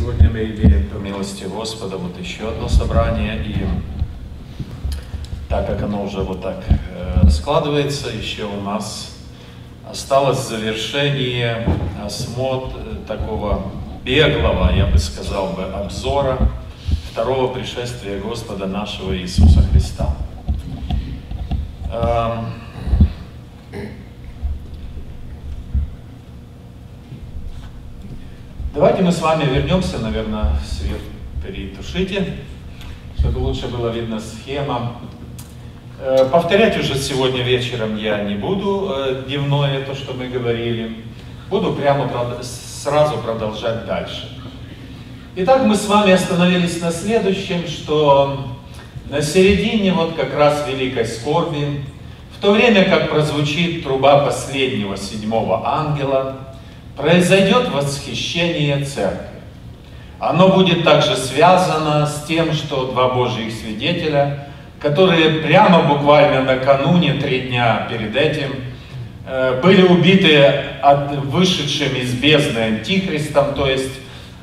Сегодня мы имеем по милости Господа вот еще одно собрание, и так как оно уже вот так э, складывается, еще у нас осталось завершение осмотра такого беглого, я бы сказал бы, обзора второго пришествия Господа нашего Иисуса Христа. Давайте мы с вами вернемся, наверное, свет перетушите, чтобы лучше было видно схема. Э, повторять уже сегодня вечером я не буду э, дневное, то, что мы говорили. Буду прямо сразу продолжать дальше. Итак, мы с вами остановились на следующем, что на середине вот как раз великой скорби, в то время как прозвучит труба последнего седьмого ангела, произойдет восхищение церкви. Оно будет также связано с тем, что два Божьих свидетеля, которые прямо буквально накануне, три дня перед этим, э, были убиты от, вышедшим из бездны антихристом, то есть,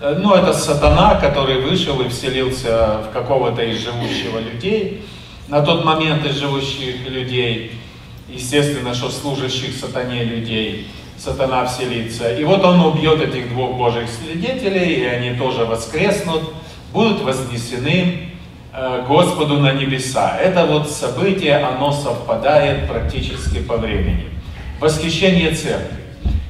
э, ну, это сатана, который вышел и вселился в какого-то из живущего людей, на тот момент из живущих людей, естественно, что служащих сатане людей – сатана вселится. И вот он убьет этих двух Божьих свидетелей, и они тоже воскреснут, будут вознесены э, Господу на небеса. Это вот событие, оно совпадает практически по времени. Восхищение церкви.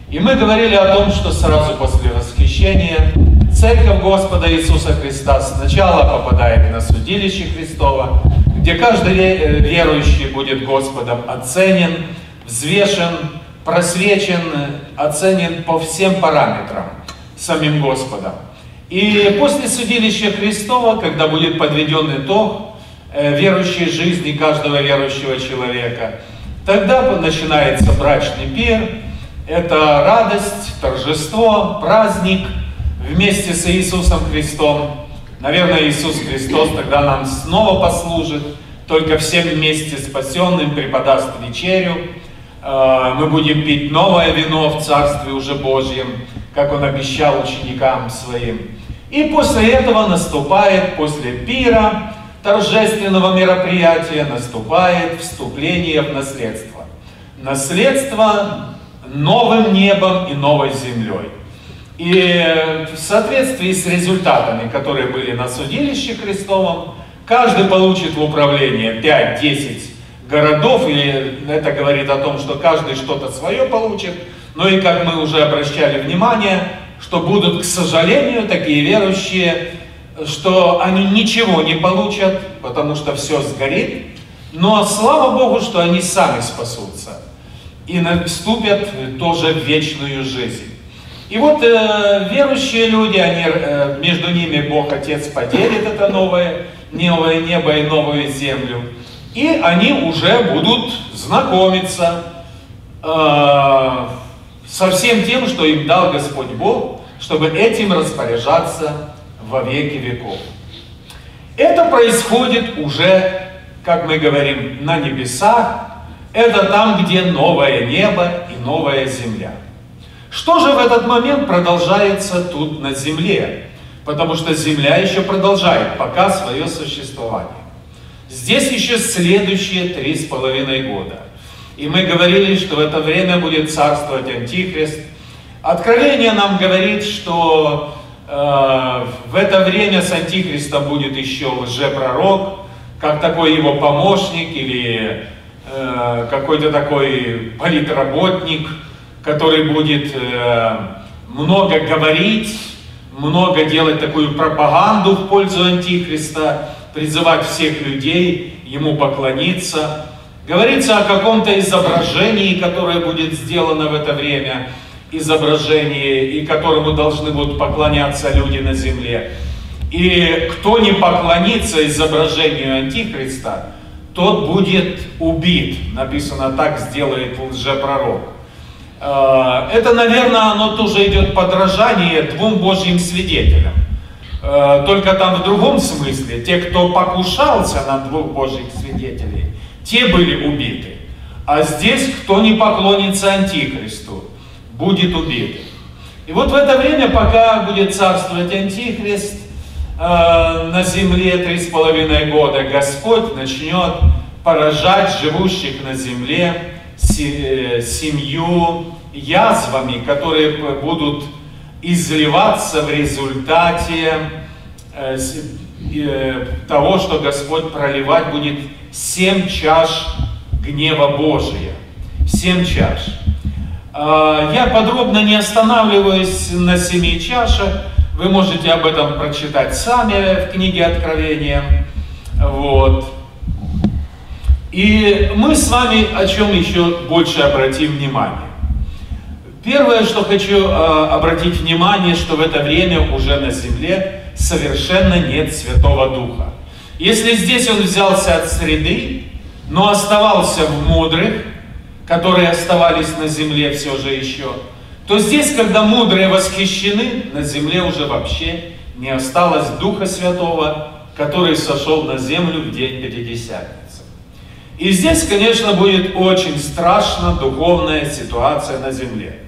И мы говорили о том, что сразу после восхищения Церковь Господа Иисуса Христа сначала попадает на судилище Христова, где каждый верующий будет Господом оценен, взвешен, просвечен, оценен по всем параметрам самим Господом. И после судилища Христова, когда будет подведен итог э, верующей жизни каждого верующего человека, тогда начинается брачный пир, это радость, торжество, праздник вместе с Иисусом Христом. Наверное, Иисус Христос тогда нам снова послужит, только всем вместе спасенным преподаст вечерю, мы будем пить новое вино в Царстве уже Божьем, как Он обещал ученикам своим. И после этого наступает, после пира, торжественного мероприятия, наступает вступление в наследство. Наследство новым небом и новой землей. И в соответствии с результатами, которые были на судилище Христовом, каждый получит в управление 5-10 городов, или это говорит о том, что каждый что-то свое получит, но и как мы уже обращали внимание, что будут, к сожалению, такие верующие, что они ничего не получат, потому что все сгорит, но слава Богу, что они сами спасутся и вступят тоже в вечную жизнь. И вот э, верующие люди, они, э, между ними Бог Отец поделит это новое, новое небо и новую землю и они уже будут знакомиться э, со всем тем, что им дал Господь Бог, чтобы этим распоряжаться во веки веков. Это происходит уже, как мы говорим, на небесах. Это там, где новое небо и новая земля. Что же в этот момент продолжается тут на земле? Потому что земля еще продолжает пока свое существование. Здесь еще следующие три с половиной года. И мы говорили, что в это время будет царствовать Антихрист. Откровение нам говорит, что э, в это время с Антихриста будет еще лжепророк, как такой его помощник или э, какой-то такой политработник, который будет э, много говорить, много делать такую пропаганду в пользу Антихриста призывать всех людей ему поклониться. Говорится о каком-то изображении, которое будет сделано в это время, изображении, и которому должны будут поклоняться люди на земле. И кто не поклонится изображению Антихриста, тот будет убит. Написано так, сделает лжепророк. Э, это, наверное, оно тоже идет подражание двум Божьим свидетелям. Э, только там в другом смысле. Те, кто покушался на двух Божьих свидетелей, те были убиты. А здесь, кто не поклонится Антихристу, будет убит. И вот в это время, пока будет царствовать Антихрист, э, на земле три с половиной года Господь начнет поражать живущих на земле э, семью язвами, которые будут изливаться в результате э, э, того, что Господь проливать будет семь чаш гнева Божия. Семь чаш. А, я подробно не останавливаюсь на семи чашах. Вы можете об этом прочитать сами в книге Откровения. Вот. И мы с вами о чем еще больше обратим внимание. Первое, что хочу э, обратить внимание, что в это время уже на земле совершенно нет Святого Духа. Если здесь он взялся от среды, но оставался в мудрых, которые оставались на земле все же еще, то здесь, когда мудрые восхищены, на земле уже вообще не осталось Духа Святого, который сошел на землю в день Пятидесятницы. И здесь, конечно, будет очень страшна духовная ситуация на земле.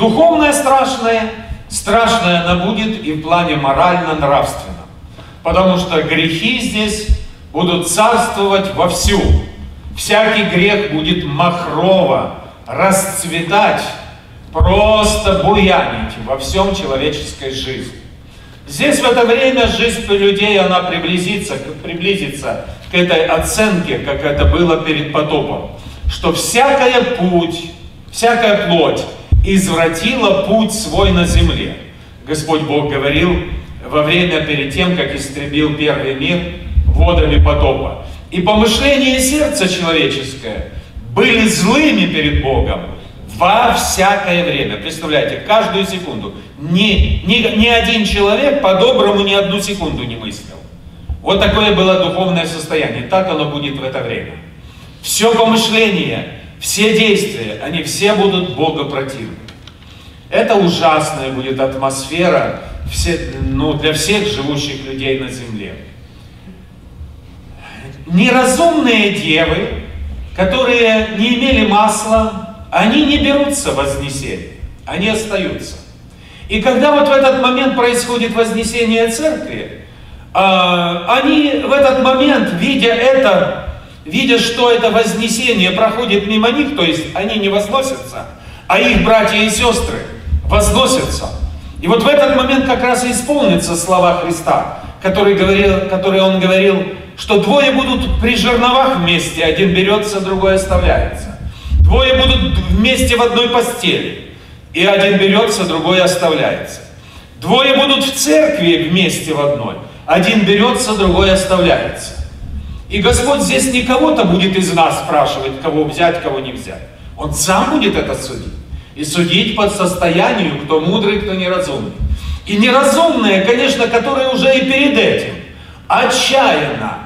Духовная страшная, страшная она будет и в плане морально-нравственном. Потому что грехи здесь будут царствовать вовсю. Всякий грех будет махрово расцветать, просто буянить во всем человеческой жизни. Здесь в это время жизнь людей, она приблизится, приблизится к этой оценке, как это было перед потопом, что всякая путь, всякая плоть извратила путь свой на земле. Господь Бог говорил во время перед тем, как истребил первый мир водами потопа. И помышления сердца человеческое были злыми перед Богом во всякое время. Представляете, каждую секунду. Ни, ни, ни один человек по-доброму ни одну секунду не мыслил. Вот такое было духовное состояние. Так оно будет в это время. Все помышление, все действия, они все будут богопротивны. Это ужасная будет атмосфера все, ну, для всех живущих людей на земле. Неразумные девы, которые не имели масла, они не берутся вознесение, они остаются. И когда вот в этот момент происходит вознесение церкви, а, они в этот момент, видя это, видя, что это вознесение проходит мимо них, то есть они не возносятся, а их братья и сестры возносятся. И вот в этот момент как раз и исполнятся слова Христа, который, говорил, который он говорил, что двое будут при жерновах вместе, один берется, другой оставляется. Двое будут вместе в одной постели, и один берется, другой оставляется. Двое будут в церкви вместе в одной, один берется, другой оставляется. И Господь здесь не кого-то будет из нас спрашивать, кого взять, кого не взять. Он сам будет это судить. И судить по состоянию, кто мудрый, кто неразумный. И неразумные, конечно, которые уже и перед этим отчаянно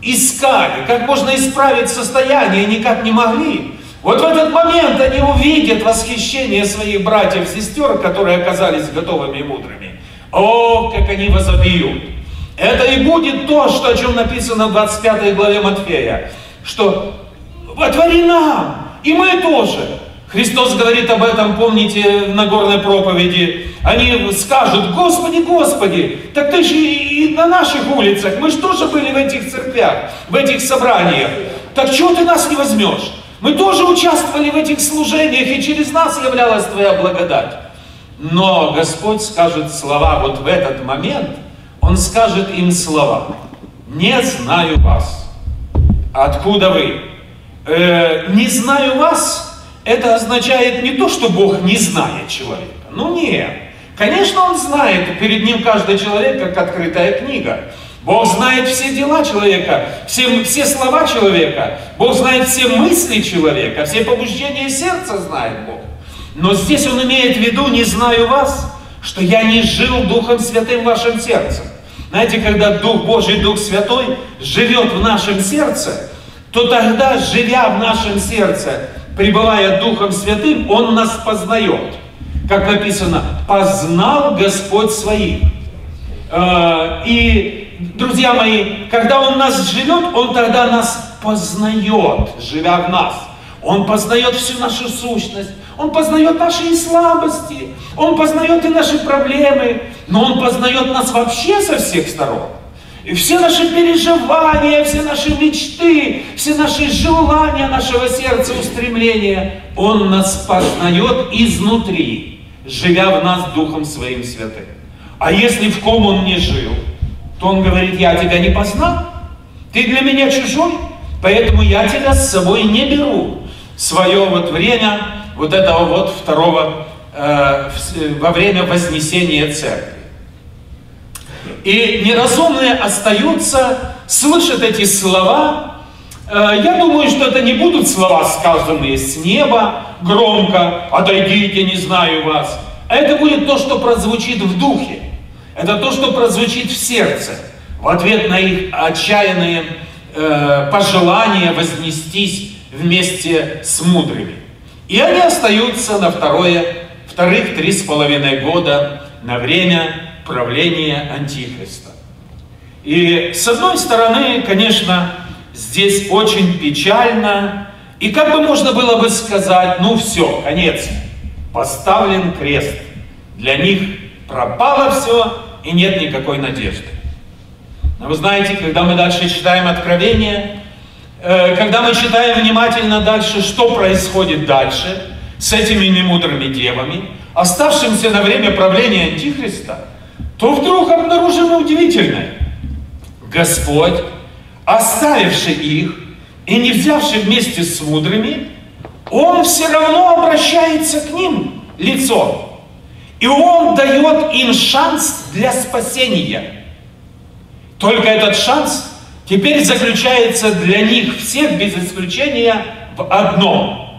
искали, как можно исправить состояние, никак не могли. Вот в этот момент они увидят восхищение своих братьев сестер, которые оказались готовыми и мудрыми. О, как они возобьют! Это и будет то, что, о чем написано в 25 главе Матфея, что «Отвори нам, и мы тоже». Христос говорит об этом, помните, на горной проповеди. Они скажут, Господи, Господи, так ты же и на наших улицах, мы же тоже были в этих церквях, в этих собраниях. Так чего ты нас не возьмешь? Мы тоже участвовали в этих служениях, и через нас являлась Твоя благодать. Но Господь скажет слова вот в этот момент – он скажет им слова. Не знаю вас. Откуда вы? Э, не знаю вас, это означает не то, что Бог не знает человека. Ну нет. Конечно, Он знает, перед Ним каждый человек как открытая книга. Бог знает все дела человека, все, все слова человека. Бог знает все мысли человека, все побуждения сердца знает Бог. Но здесь Он имеет в виду, не знаю вас, что я не жил Духом Святым в вашем сердце. Знаете, когда Дух Божий, Дух Святой живет в нашем сердце, то тогда, живя в нашем сердце, пребывая Духом Святым, Он нас познает. Как написано, познал Господь своих. Э, и, друзья мои, когда Он нас живет, Он тогда нас познает, живя в нас. Он познает всю нашу сущность, Он познает наши слабости, Он познает и наши проблемы, но Он познает нас вообще со всех сторон. И все наши переживания, все наши мечты, все наши желания нашего сердца, устремления, Он нас познает изнутри, живя в нас Духом Своим Святым. А если в ком Он не жил, то Он говорит, я тебя не познал, ты для меня чужой, поэтому я тебя с собой не беру. Свое вот время, вот этого вот второго, э, во время вознесения церкви. И неразумные остаются, слышат эти слова. Э, я думаю, что это не будут слова, сказанные с неба, громко, отойдите, не знаю вас. А это будет то, что прозвучит в духе. Это то, что прозвучит в сердце. В ответ на их отчаянные э, пожелания вознестись вместе с мудрыми. И они остаются на второе, вторых три с половиной года на время правления Антихриста. И с одной стороны, конечно, здесь очень печально, и как бы можно было бы сказать, ну все, конец, поставлен крест. Для них пропало все, и нет никакой надежды. Но вы знаете, когда мы дальше читаем Откровение, когда мы читаем внимательно дальше, что происходит дальше с этими немудрыми девами, оставшимся на время правления Антихриста, то вдруг обнаружено удивительное. Господь, оставивший их и не взявший вместе с мудрыми, Он все равно обращается к ним лицом. И Он дает им шанс для спасения. Только этот шанс теперь заключается для них всех без исключения в одном.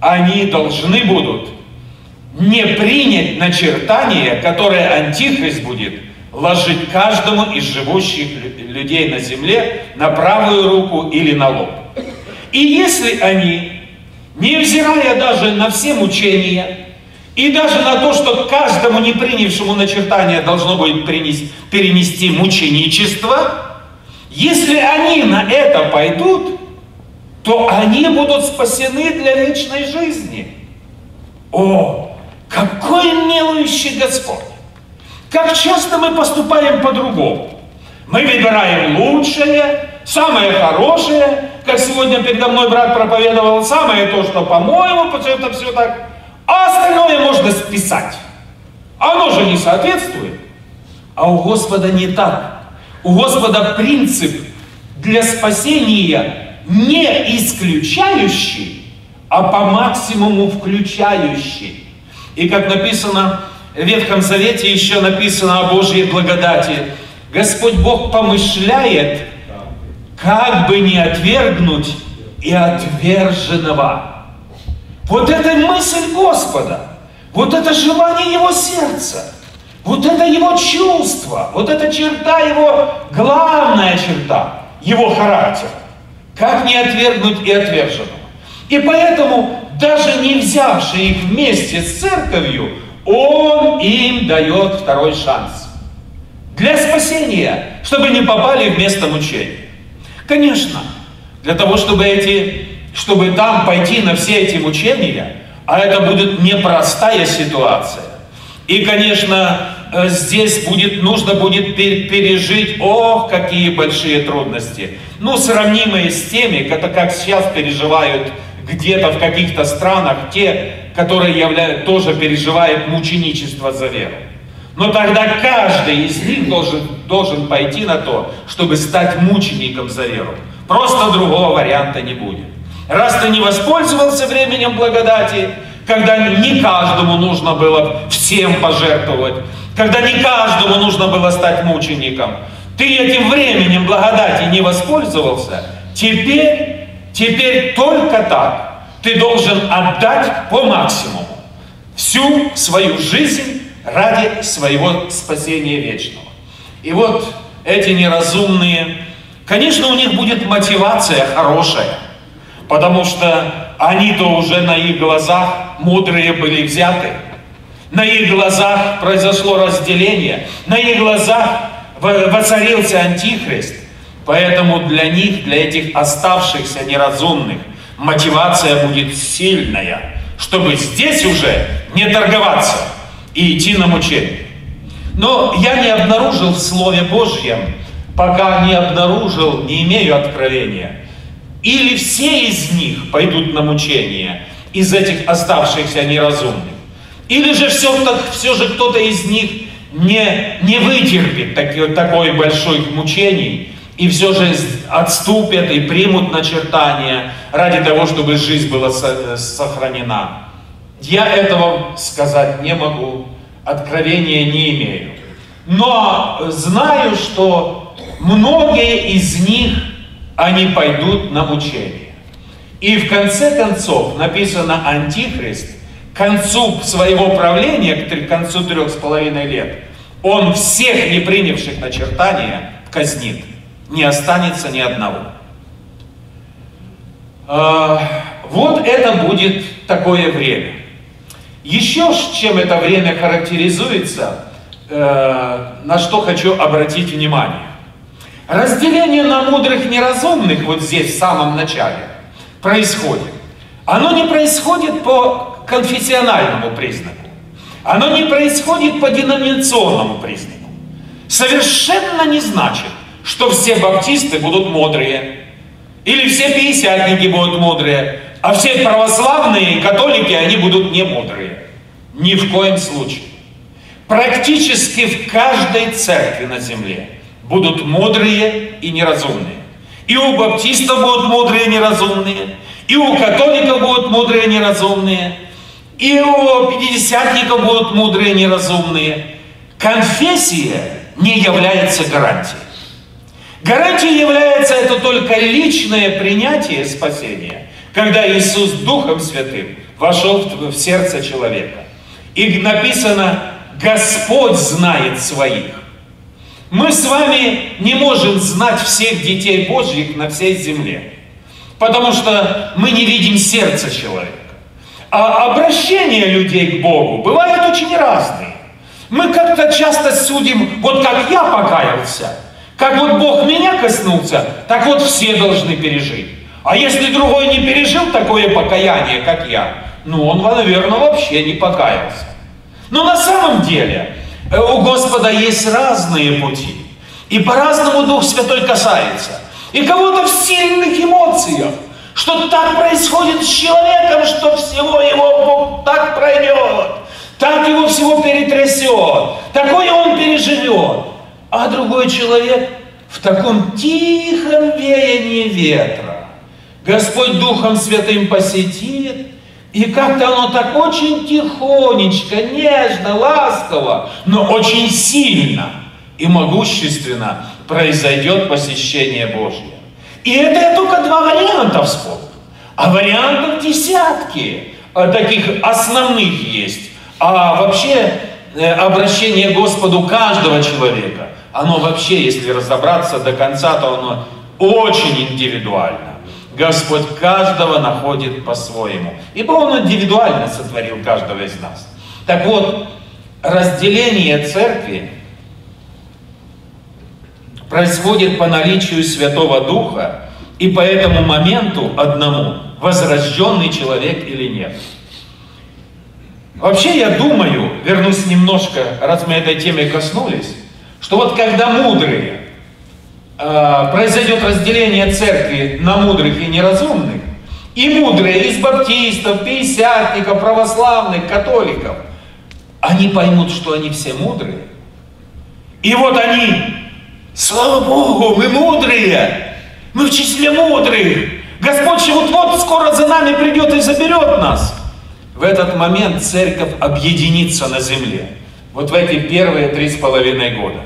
Они должны будут не принять начертание, которое Антихрист будет ложить каждому из живущих людей на земле на правую руку или на лоб. И если они, невзирая даже на все мучения, и даже на то, что каждому не принявшему начертание должно будет принести, перенести мученичество, если они на это пойдут, то они будут спасены для вечной жизни. О, какой милующий Господь! Как часто мы поступаем по-другому. Мы выбираем лучшее, самое хорошее, как сегодня передо мной брат проповедовал, самое то, что по-моему, потому это все так, а остальное можно списать. Оно же не соответствует. А у Господа не так. У Господа принцип для спасения не исключающий, а по максимуму включающий. И как написано в Ветхом Завете, еще написано о Божьей благодати. Господь Бог помышляет, как бы не отвергнуть и отверженного. Вот это мысль Господа, вот это желание Его сердца, вот это Его чувство, вот эта черта Его, главная черта, Его характер. Как не отвергнуть и отверженного. И поэтому даже не взявший их вместе с церковью, он им дает второй шанс. Для спасения, чтобы не попали в место мучения. Конечно, для того, чтобы, эти, чтобы там пойти на все эти мучения, а это будет непростая ситуация. И, конечно, здесь будет, нужно будет пережить, ох, какие большие трудности. Ну, сравнимые с теми, это как сейчас переживают где-то в каких-то странах те, которые являют, тоже переживают мученичество за веру. Но тогда каждый из них должен, должен пойти на то, чтобы стать мучеником за веру. Просто другого варианта не будет. Раз ты не воспользовался временем благодати, когда не каждому нужно было всем пожертвовать, когда не каждому нужно было стать мучеником, ты этим временем благодати не воспользовался, теперь Теперь только так ты должен отдать по максимуму всю свою жизнь ради своего спасения вечного. И вот эти неразумные, конечно, у них будет мотивация хорошая, потому что они-то уже на их глазах мудрые были взяты. На их глазах произошло разделение, на их глазах воцарился антихрист. Поэтому для них, для этих оставшихся неразумных, мотивация будет сильная, чтобы здесь уже не торговаться и идти на мучение. Но я не обнаружил в Слове Божьем, пока не обнаружил, не имею откровения, или все из них пойдут на мучение из этих оставшихся неразумных, или же все, все же кто-то из них не, не вытерпит таки, такой большой мучений и все же отступят и примут начертания ради того, чтобы жизнь была сохранена. Я этого сказать не могу, откровения не имею. Но знаю, что многие из них, они пойдут на мучение. И в конце концов написано Антихрист, концу своего правления, к концу трех с половиной лет, он всех не принявших начертания казнит. Не останется ни одного. А, вот это будет такое время. Еще чем это время характеризуется, э, на что хочу обратить внимание. Разделение на мудрых и неразумных вот здесь в самом начале происходит. Оно не происходит по конфессиональному признаку. Оно не происходит по деноминационному признаку. Совершенно не значит, что все баптисты будут мудрые. Или все пятидесятники будут мудрые. А все православные католики, они будут не мудрые. Ни в коем случае. Практически в каждой церкви на земле будут мудрые и неразумные. И у баптистов будут мудрые и неразумные, и у католиков будут мудрые и неразумные, и у пятидесятников будут мудрые неразумные. Конфессия не является гарантией. Гарантией является это только личное принятие спасения, когда Иисус Духом Святым вошел в сердце человека. И написано, Господь знает своих. Мы с вами не можем знать всех детей Божьих на всей земле, потому что мы не видим сердца человека. А обращение людей к Богу бывает очень разные. Мы как-то часто судим, вот как я покаялся, как вот Бог меня коснулся, так вот все должны пережить. А если другой не пережил такое покаяние, как я, ну он, наверное, вообще не покаялся. Но на самом деле э, у Господа есть разные пути. И по-разному Дух Святой касается. И кого-то в сильных эмоциях, что так происходит с человеком, что всего его Бог так пройдет, так его всего перетрясет, такое он переживет. А другой человек в таком тихом веянии ветра Господь Духом Святым посетит, и как-то оно так очень тихонечко, нежно, ласково, но очень сильно и могущественно произойдет посещение Божье. И это я только два варианта вспомнил. А вариантов десятки а таких основных есть. А вообще э, обращение Господу каждого человека, оно вообще, если разобраться до конца, то оно очень индивидуально. Господь каждого находит по-своему. Ибо Он индивидуально сотворил каждого из нас. Так вот, разделение церкви происходит по наличию Святого Духа и по этому моменту одному, возрожденный человек или нет. Вообще я думаю, вернусь немножко, раз мы этой темы коснулись, что вот когда мудрые э, произойдет разделение церкви на мудрых и неразумных, и мудрые из баптистов, пятидесятников, православных, католиков, они поймут, что они все мудрые. И вот они, слава Богу, мы мудрые, мы в числе мудрых. Господь вот-вот скоро за нами придет и заберет нас. В этот момент церковь объединится на земле. Вот в эти первые три с половиной года.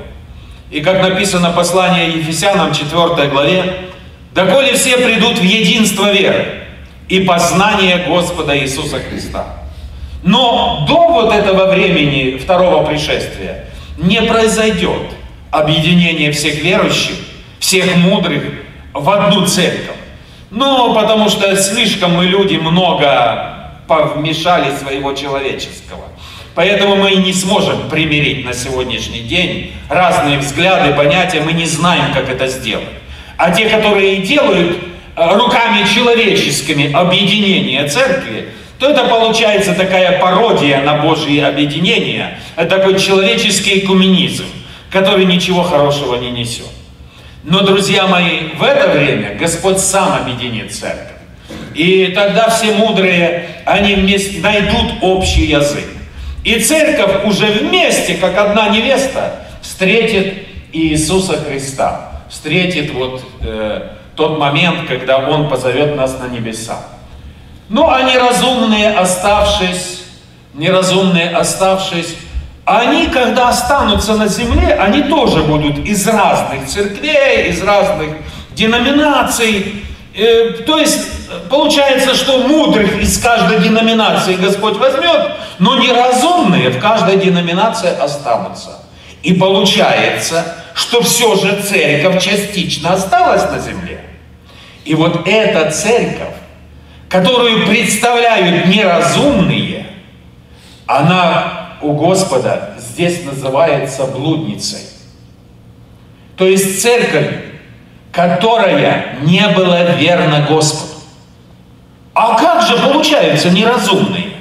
И как написано послание Ефесянам 4 главе, «Доколе все придут в единство веры и познание Господа Иисуса Христа». Но до вот этого времени второго пришествия не произойдет объединение всех верующих, всех мудрых в одну церковь. Ну, потому что слишком мы люди много повмешали своего человеческого. Поэтому мы и не сможем примирить на сегодняшний день разные взгляды, понятия, мы не знаем, как это сделать. А те, которые делают, руками человеческими объединение церкви, то это получается такая пародия на Божье объединение, это такой человеческий экуменизм, который ничего хорошего не несет. Но, друзья мои, в это время Господь сам объединит церковь. И тогда все мудрые, они вместе найдут общий язык. И церковь уже вместе, как одна невеста, встретит Иисуса Христа. Встретит вот э, тот момент, когда Он позовет нас на небеса. Ну, а неразумные, оставшись, неразумные, оставшись, они, когда останутся на земле, они тоже будут из разных церквей, из разных деноминаций. Э, то есть, получается, что мудрых из каждой деноминации Господь возьмет, но неразумные в каждой деноминации останутся. И получается, что все же церковь частично осталась на земле. И вот эта церковь, которую представляют неразумные, она у Господа здесь называется блудницей. То есть церковь, которая не была верна Господу. А как же получаются неразумные?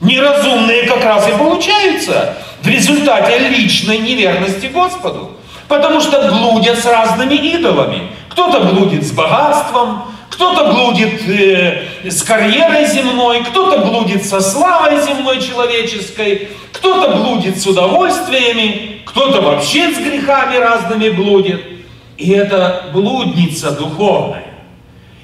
Неразумные как раз и получаются в результате личной неверности Господу. Потому что блудят с разными идолами. Кто-то блудит с богатством, кто-то блудит э, с карьерой земной, кто-то блудит со славой земной человеческой, кто-то блудит с удовольствиями, кто-то вообще с грехами разными блудит. И это блудница духовная.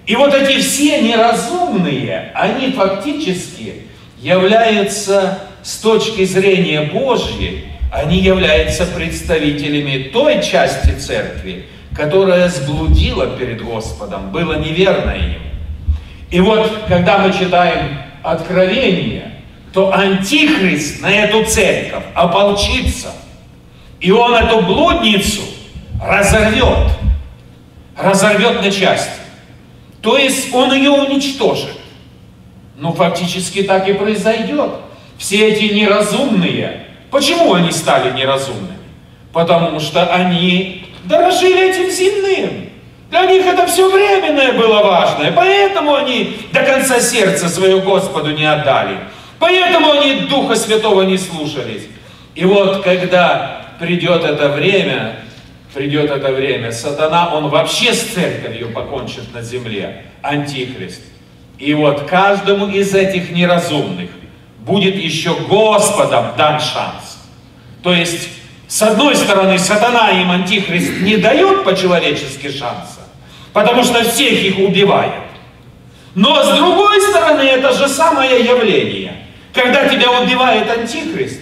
И вот эти все неразумные, они фактически являются с точки зрения Божьей, они являются представителями той части церкви, которое сблудило перед Господом, было неверно ему. И вот, когда мы читаем Откровение, то Антихрист на эту церковь ополчится, и он эту блудницу разорвет, разорвет на части. То есть он ее уничтожит. Ну, фактически так и произойдет. Все эти неразумные, почему они стали неразумными? Потому что они дорожили этим земным. Для них это все временное было важное, поэтому они до конца сердца свое Господу не отдали. Поэтому они Духа Святого не слушались. И вот когда придет это время, придет это время, сатана, он вообще с церковью покончит на земле, антихрист. И вот каждому из этих неразумных будет еще Господом дан шанс. То есть с одной стороны, сатана им антихрист не дает по-человечески шанса, потому что всех их убивает. Но с другой стороны, это же самое явление. Когда тебя убивает антихрист,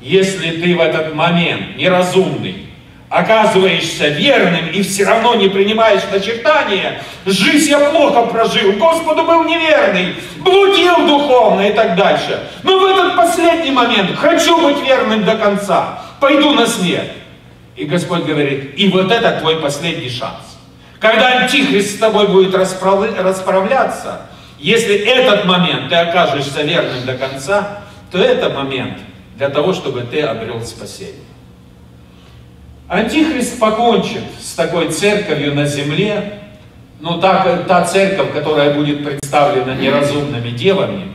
если ты в этот момент неразумный, оказываешься верным и все равно не принимаешь начертания, жизнь я плохо прожил, Господу был неверный, блудил духовно и так дальше. Но в этот последний момент хочу быть верным до конца пойду на смерть. И Господь говорит, и вот это твой последний шанс. Когда Антихрист с тобой будет расправляться, если этот момент ты окажешься верным до конца, то это момент для того, чтобы ты обрел спасение. Антихрист покончит с такой церковью на земле, но та, та церковь, которая будет представлена неразумными девами,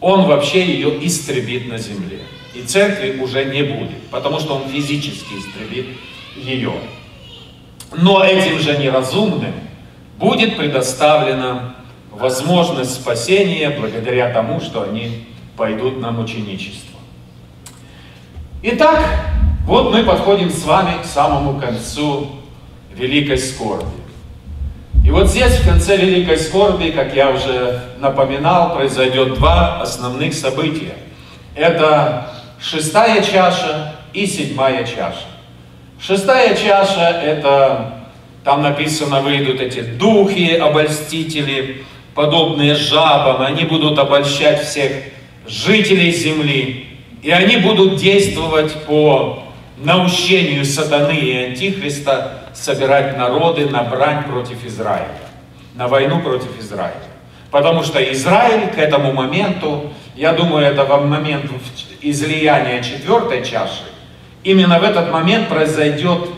он вообще ее истребит на земле и церкви уже не будет, потому что он физически истребит ее. Но этим же неразумным будет предоставлена возможность спасения благодаря тому, что они пойдут на мученичество. Итак, вот мы подходим с вами к самому концу великой скорби. И вот здесь, в конце великой скорби, как я уже напоминал, произойдет два основных события. Это шестая чаша и седьмая чаша. Шестая чаша – это, там написано, выйдут эти духи, обольстители, подобные жабам, они будут обольщать всех жителей земли, и они будут действовать по наущению сатаны и антихриста собирать народы на брань против Израиля, на войну против Израиля. Потому что Израиль к этому моменту, я думаю, это в момент излияния четвертой чаши, именно в этот момент произойдет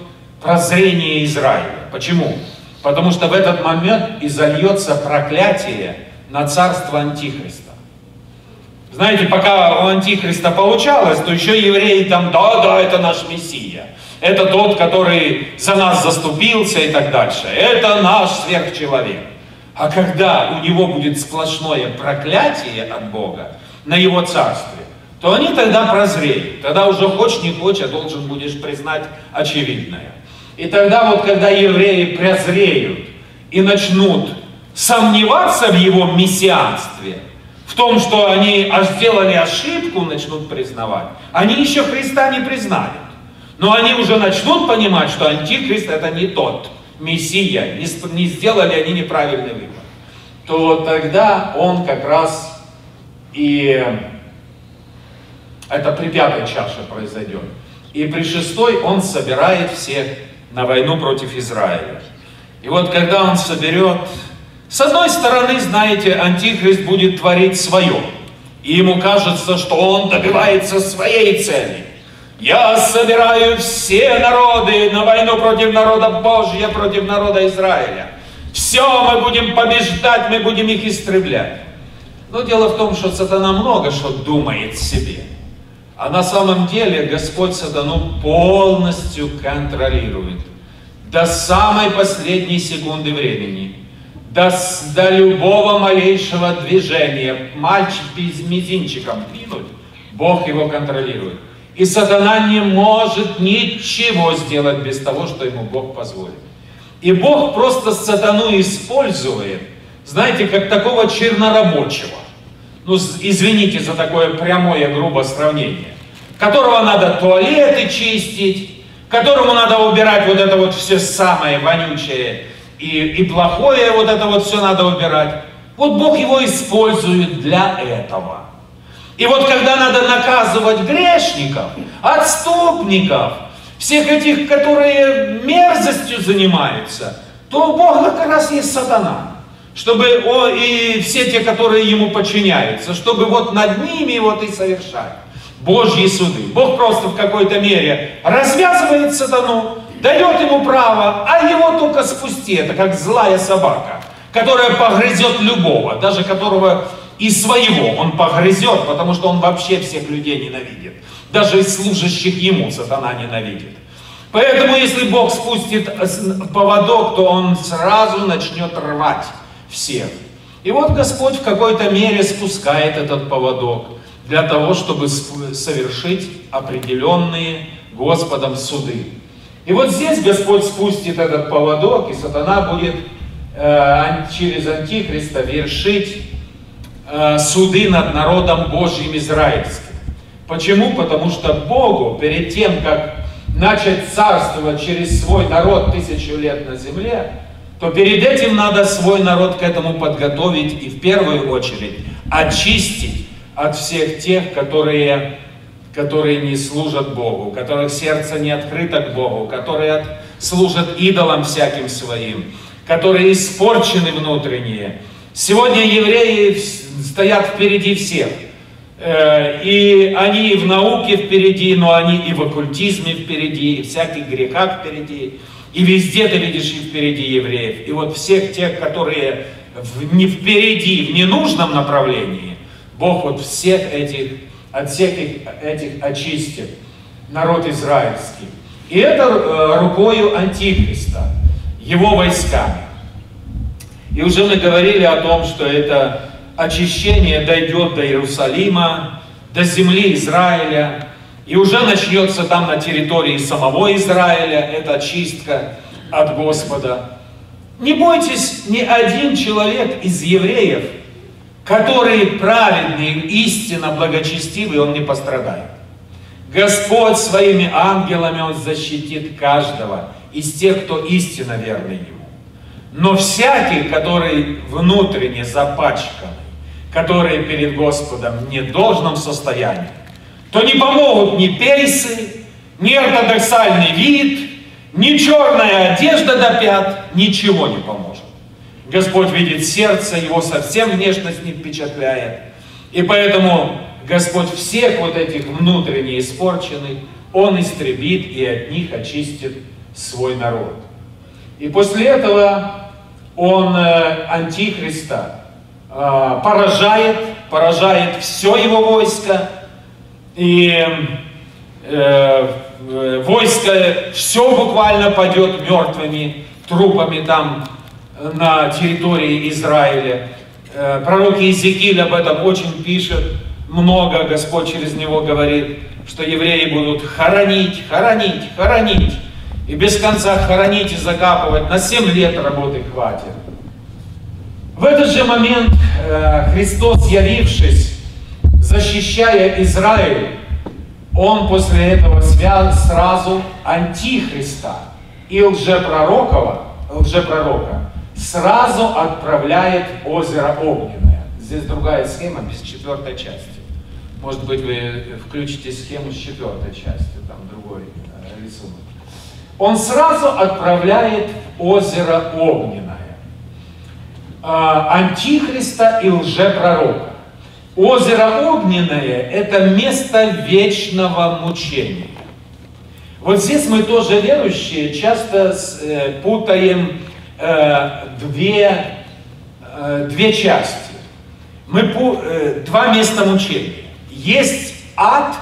прозрение Израиля. Почему? Потому что в этот момент изольется проклятие на царство Антихриста. Знаете, пока у Антихриста получалось, то еще евреи там, да, да, это наш Мессия. Это тот, который за нас заступился и так дальше. Это наш сверхчеловек. А когда у него будет сплошное проклятие от Бога на его царстве, то они тогда прозреют. Тогда уже хочешь не хочешь, а должен будешь признать очевидное. И тогда вот, когда евреи прозреют и начнут сомневаться в его мессианстве, в том, что они сделали ошибку, начнут признавать, они еще Христа не признают. Но они уже начнут понимать, что Антихрист это не тот Мессия, не, не сделали они неправильный выбор. То тогда он как раз и это при пятой чаше произойдет. И при шестой он собирает всех на войну против Израиля. И вот когда он соберет, с одной стороны, знаете, Антихрист будет творить свое. И ему кажется, что он добивается своей цели. Я собираю все народы на войну против народа Божья, против народа Израиля. Все, мы будем побеждать, мы будем их истреблять. Но дело в том, что сатана много что думает себе. А на самом деле Господь сатану полностью контролирует. До самой последней секунды времени. До, до любого малейшего движения. Мальчик без мизинчиком двинуть, Бог его контролирует. И сатана не может ничего сделать без того, что ему Бог позволит. И Бог просто сатану использует, знаете, как такого чернорабочего ну, извините за такое прямое, грубое сравнение, которого надо туалеты чистить, которому надо убирать вот это вот все самое вонючее и, и плохое, вот это вот все надо убирать. Вот Бог его использует для этого. И вот когда надо наказывать грешников, отступников, всех этих, которые мерзостью занимаются, то у Бога как раз есть сатана чтобы о, и все те, которые ему подчиняются, чтобы вот над ними вот и совершать Божьи суды. Бог просто в какой-то мере развязывает сатану, дает ему право, а его только спусти. Это как злая собака, которая погрызет любого, даже которого и своего он погрызет, потому что он вообще всех людей ненавидит. Даже служащих ему сатана ненавидит. Поэтому, если Бог спустит поводок, то он сразу начнет рвать всех. И вот Господь в какой-то мере спускает этот поводок для того, чтобы совершить определенные Господом суды. И вот здесь Господь спустит этот поводок, и сатана будет э, через Антихриста вершить э, суды над народом Божьим израильским. Почему? Потому что Богу перед тем, как начать царствовать через свой народ тысячу лет на земле, то перед этим надо свой народ к этому подготовить и в первую очередь очистить от всех тех, которые, которые не служат Богу, которых сердце не открыто к Богу, которые служат идолам всяким своим, которые испорчены внутренние. Сегодня евреи стоят впереди всех. Э, и они и в науке впереди, но они и в оккультизме впереди, и всяких грехах впереди. И везде ты видишь и впереди евреев. И вот всех тех, которые не впереди, в ненужном направлении, Бог вот всех этих, от всех этих очистит, народ израильский. И это э, рукою Антихриста, его войсками. И уже мы говорили о том, что это очищение дойдет до Иерусалима, до земли Израиля, и уже начнется там на территории самого Израиля эта очистка от Господа. Не бойтесь, ни один человек из евреев, который праведный, истинно благочестивый, он не пострадает. Господь своими ангелами, Он защитит каждого из тех, кто истинно верный Ему. Но всякий, который внутренне запачкан, который перед Господом в недолжном состоянии, то не помогут ни пейсы, ни ортодоксальный вид, ни черная одежда до пят, ничего не поможет. Господь видит сердце, его совсем внешность не впечатляет. И поэтому Господь всех вот этих внутренне испорченных, Он истребит и от них очистит свой народ. И после этого он э, антихриста э, поражает, поражает все его войско, и э, войско все буквально пойдет мертвыми трупами там на территории Израиля. Э, пророк Иезекииль об этом очень пишет, много Господь через него говорит, что евреи будут хоронить, хоронить, хоронить. И без конца хоронить и закапывать. На 7 лет работы хватит. В этот же момент э, Христос, явившись, защищая Израиль, он после этого свял сразу антихриста и лжепророкова, лжепророка сразу отправляет в озеро Огненное. Здесь другая схема без четвертой части. Может быть, вы включите схему с четвертой части, там другой э, рисунок. Он сразу отправляет в озеро Огненное а, антихриста и лжепророка. Озеро Огненное – это место вечного мучения. Вот здесь мы тоже верующие часто э, путаем э, две, э, две части. Мы, два места мучения. Есть ад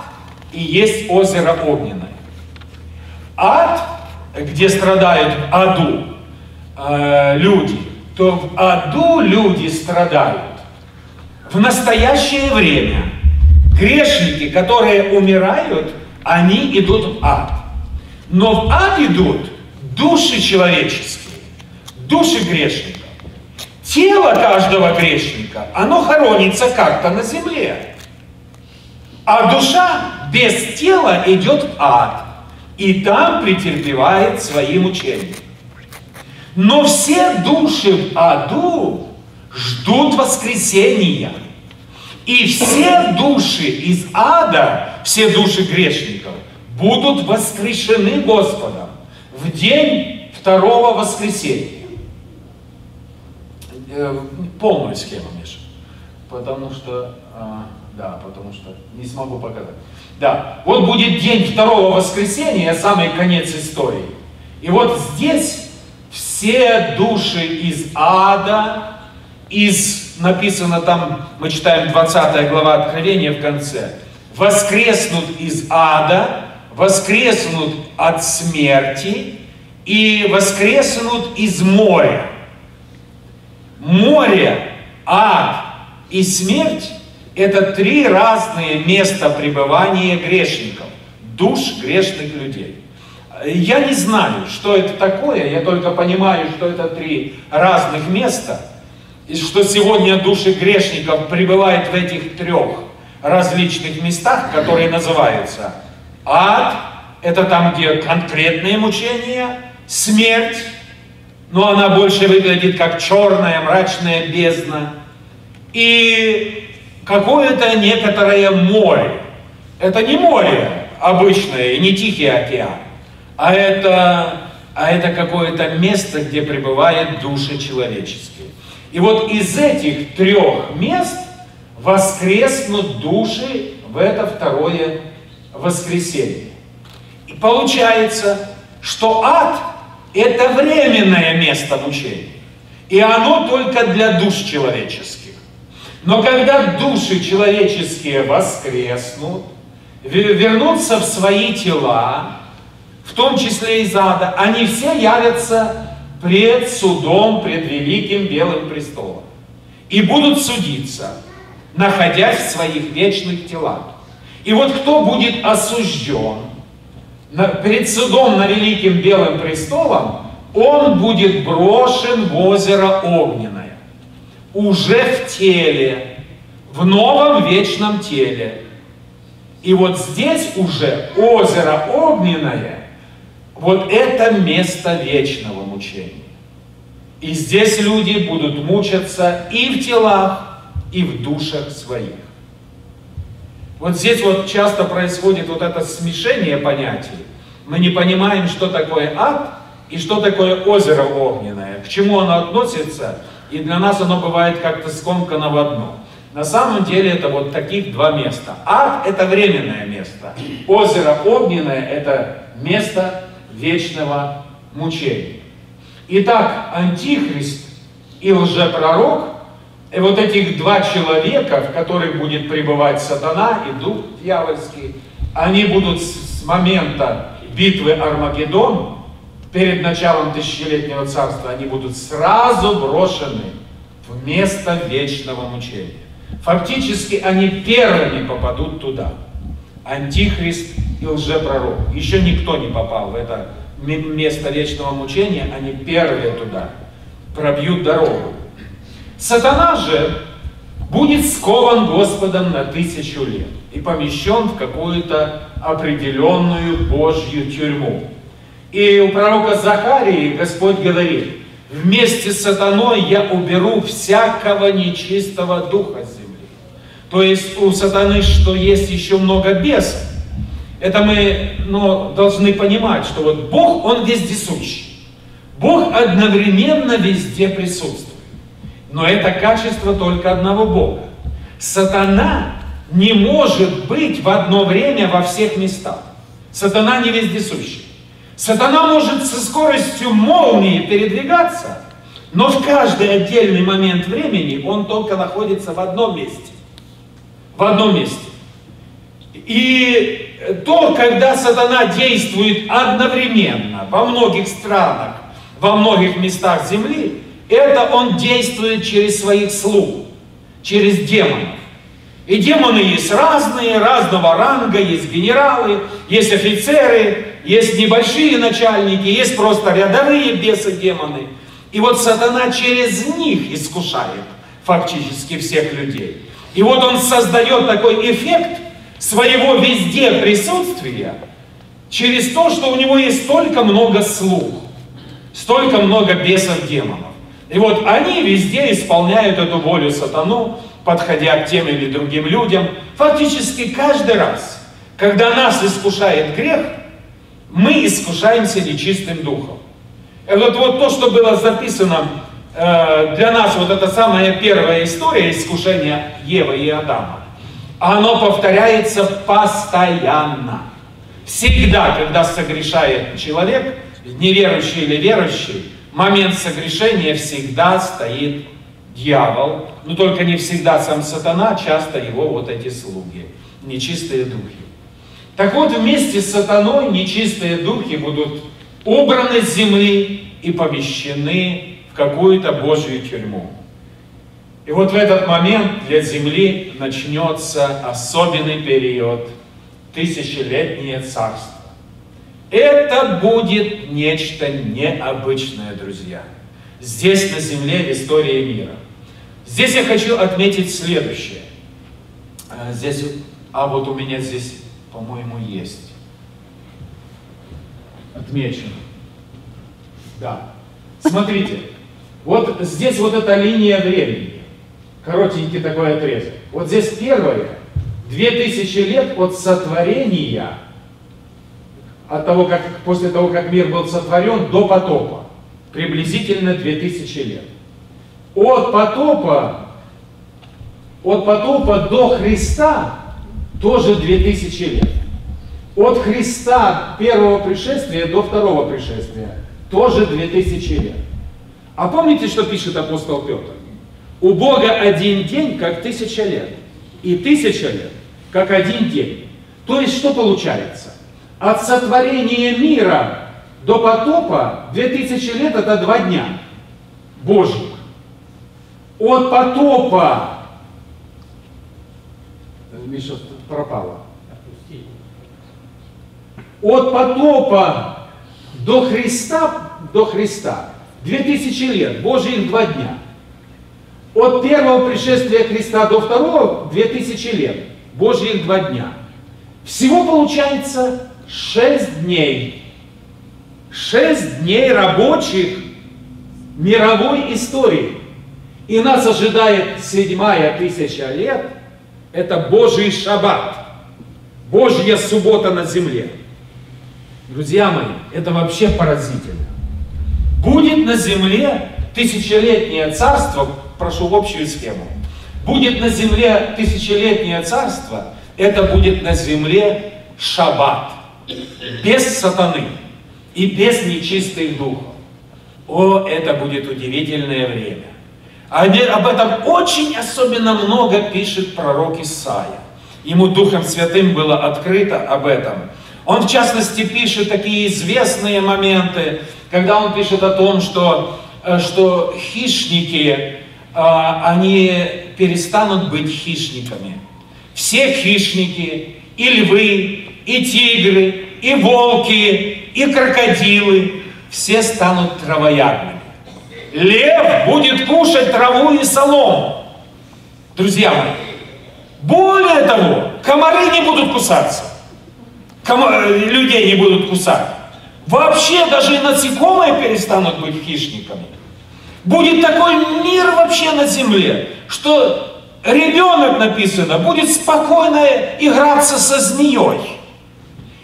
и есть озеро огненное. Ад, где страдают аду люди, то в аду люди страдают в настоящее время. Грешники, которые умирают, они идут в ад. Но в ад идут души человеческие, души грешников. Тело каждого грешника, оно хоронится как-то на земле. А душа без тела идет в ад. И там претерпевает свои мучения. Но все души в аду ждут воскресения. И все души из ада, все души грешников, будут воскрешены Господом в день второго воскресения. Э, полную схему, Миша. Потому что а, да, потому что не смогу показать. Да, вот будет день второго воскресения, самый конец истории. И вот здесь все души из ада, из, написано там, мы читаем 20 глава Откровения в конце, воскреснут из ада, воскреснут от смерти и воскреснут из моря. Море, ад и смерть это три разные места пребывания грешников, душ грешных людей. Я не знаю, что это такое, я только понимаю, что это три разных места, и что сегодня души грешников пребывают в этих трех различных местах, которые называются ад, это там, где конкретные мучения, смерть, но она больше выглядит как черная мрачная бездна, и какое-то некоторое море. Это не море обычное не Тихий океан, а это, а это какое-то место, где пребывают души человеческие. И вот из этих трех мест воскреснут души в это второе воскресенье. И получается, что ад – это временное место мучения. И оно только для душ человеческих. Но когда души человеческие воскреснут, вернутся в свои тела, в том числе из ада, они все явятся пред судом, пред великим белым престолом. И будут судиться, находясь в своих вечных телах. И вот кто будет осужден перед судом на великим белым престолом, он будет брошен в озеро огненное уже в теле, в новом вечном теле. И вот здесь уже озеро огненное, вот это место вечного мучения. И здесь люди будут мучаться и в телах, и в душах своих. Вот здесь вот часто происходит вот это смешение понятий. Мы не понимаем, что такое ад и что такое озеро огненное, к чему оно относится – и для нас оно бывает как-то скомкано в одно. На самом деле это вот таких два места. Ад – это временное место. Озеро Огненное – это место вечного мучения. Итак, антихрист и лжепророк, и вот этих два человека, в которых будет пребывать сатана и дух дьявольский, они будут с момента битвы Армагеддон, перед началом тысячелетнего царства, они будут сразу брошены в место вечного мучения. Фактически они первыми попадут туда. Антихрист и лжепророк. Еще никто не попал в это место вечного мучения, они первые туда пробьют дорогу. Сатана же будет скован Господом на тысячу лет и помещен в какую-то определенную Божью тюрьму. И у пророка Захарии Господь говорит, вместе с сатаной я уберу всякого нечистого духа с земли. То есть у сатаны, что есть еще много бесов. Это мы ну, должны понимать, что вот Бог, Он вездесущий. Бог одновременно везде присутствует. Но это качество только одного Бога. Сатана не может быть в одно время во всех местах. Сатана не вездесущий. Сатана может со скоростью молнии передвигаться, но в каждый отдельный момент времени он только находится в одном месте. В одном месте. И то, когда сатана действует одновременно во многих странах, во многих местах Земли, это он действует через своих слуг, через демонов. И демоны есть разные, разного ранга, есть генералы, есть офицеры, есть небольшие начальники, есть просто рядовые бесы-демоны. И вот сатана через них искушает фактически всех людей. И вот он создает такой эффект своего везде присутствия через то, что у него есть столько много слух, столько много бесов-демонов. И вот они везде исполняют эту волю сатану, подходя к тем или другим людям. Фактически каждый раз, когда нас искушает грех, мы искушаемся нечистым духом. Вот, вот то, что было записано э, для нас, вот эта самая первая история искушения Евы и Адама, оно повторяется постоянно. Всегда, когда согрешает человек, неверующий или верующий, момент согрешения всегда стоит дьявол, но только не всегда сам сатана, часто его вот эти слуги, нечистые духи. Так вот, вместе с сатаной нечистые духи будут убраны с земли и помещены в какую-то Божью тюрьму. И вот в этот момент для земли начнется особенный период, тысячелетнее царство. Это будет нечто необычное, друзья. Здесь, на земле, в истории мира. Здесь я хочу отметить следующее. А, здесь, а вот у меня здесь, по-моему, есть. Отмечено. Да. Смотрите, вот здесь вот эта линия времени. Коротенький такой отрезок. Вот здесь первое. Две тысячи лет от сотворения от того, как, после того, как мир был сотворен, до потопа. Приблизительно 2000 лет. От потопа, от потопа до Христа тоже 2000 лет. От Христа первого пришествия до второго пришествия тоже 2000 лет. А помните, что пишет апостол Петр? У Бога один день, как тысяча лет. И тысяча лет, как один день. То есть, что получается? От сотворения мира до потопа 2000 лет это два дня Божьих. От потопа Миша пропала. От потопа до Христа, до Христа 2000 лет, Божьих два дня. От первого пришествия Христа до второго 2000 лет, Божьих два дня. Всего получается шесть дней, шесть дней рабочих мировой истории. И нас ожидает седьмая тысяча лет, это Божий шаббат, Божья суббота на земле. Друзья мои, это вообще поразительно. Будет на земле тысячелетнее царство, прошу общую схему, будет на земле тысячелетнее царство, это будет на земле шаббат без сатаны и без нечистых духов. О, это будет удивительное время. Об этом очень особенно много пишет пророк Исаия. Ему Духом Святым было открыто об этом. Он, в частности, пишет такие известные моменты, когда он пишет о том, что, э, что хищники, а, они перестанут быть хищниками. Все хищники, и львы, и тигры, и волки, и крокодилы, все станут травоядными. Лев будет кушать траву и солому. Друзья мои, более того, комары не будут кусаться. Ком... Людей не будут кусать. Вообще даже и насекомые перестанут быть хищниками. Будет такой мир вообще на земле, что ребенок, написано, будет спокойно играться со змеей.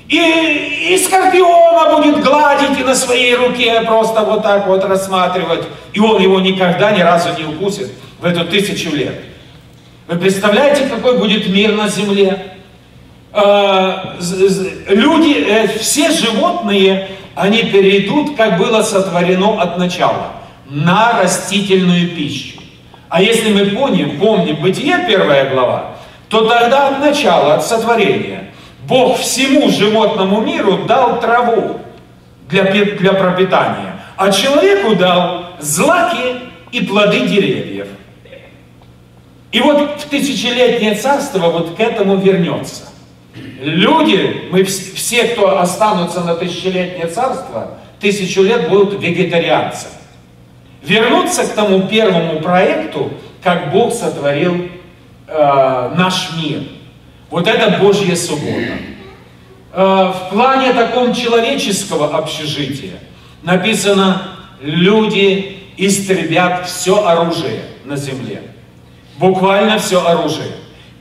И, и скорпиона будет гладить и на своей руке просто вот так вот рассматривать. И он его никогда ни разу не укусит в эту тысячу лет. Вы представляете, какой будет мир на земле? А, люди, э, все животные, они перейдут, как было сотворено от начала, на растительную пищу. А если мы помним, помним Бытие, первая глава, то тогда от начала, от сотворения, Бог всему животному миру дал траву для, для пропитания, а человеку дал злаки и плоды деревьев. И вот в тысячелетнее царство вот к этому вернется. Люди, мы все, кто останутся на тысячелетнее царство, тысячу лет будут вегетарианцами. Вернуться к тому первому проекту, как Бог сотворил э, наш мир – вот это Божья суббота. Э, в плане таком человеческого общежития написано, люди истребят все оружие на земле. Буквально все оружие.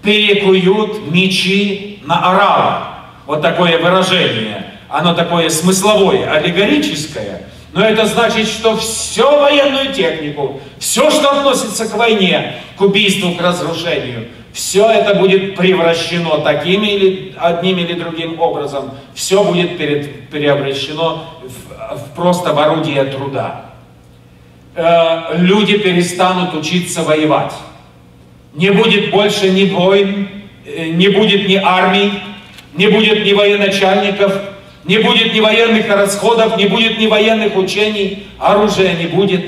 Перекуют мечи на орала. Вот такое выражение. Оно такое смысловое, аллегорическое. Но это значит, что всю военную технику, все, что относится к войне, к убийству, к разрушению – все это будет превращено таким или одним или другим образом. Все будет перед, преобращено в, в просто в орудие труда. Э, люди перестанут учиться воевать. Не будет больше ни войн, э, не будет ни армий, не будет ни военачальников, не будет ни военных расходов, не будет ни военных учений, оружия не будет.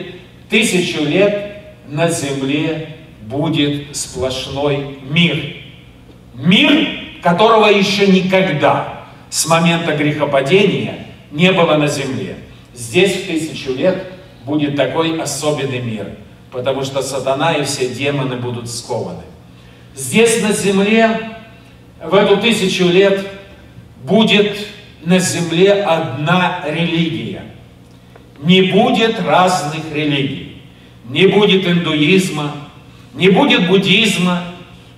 Тысячу лет на земле будет сплошной мир. Мир, которого еще никогда с момента грехопадения не было на земле. Здесь в тысячу лет будет такой особенный мир, потому что сатана и все демоны будут скованы. Здесь на земле в эту тысячу лет будет на земле одна религия. Не будет разных религий. Не будет индуизма, не будет буддизма,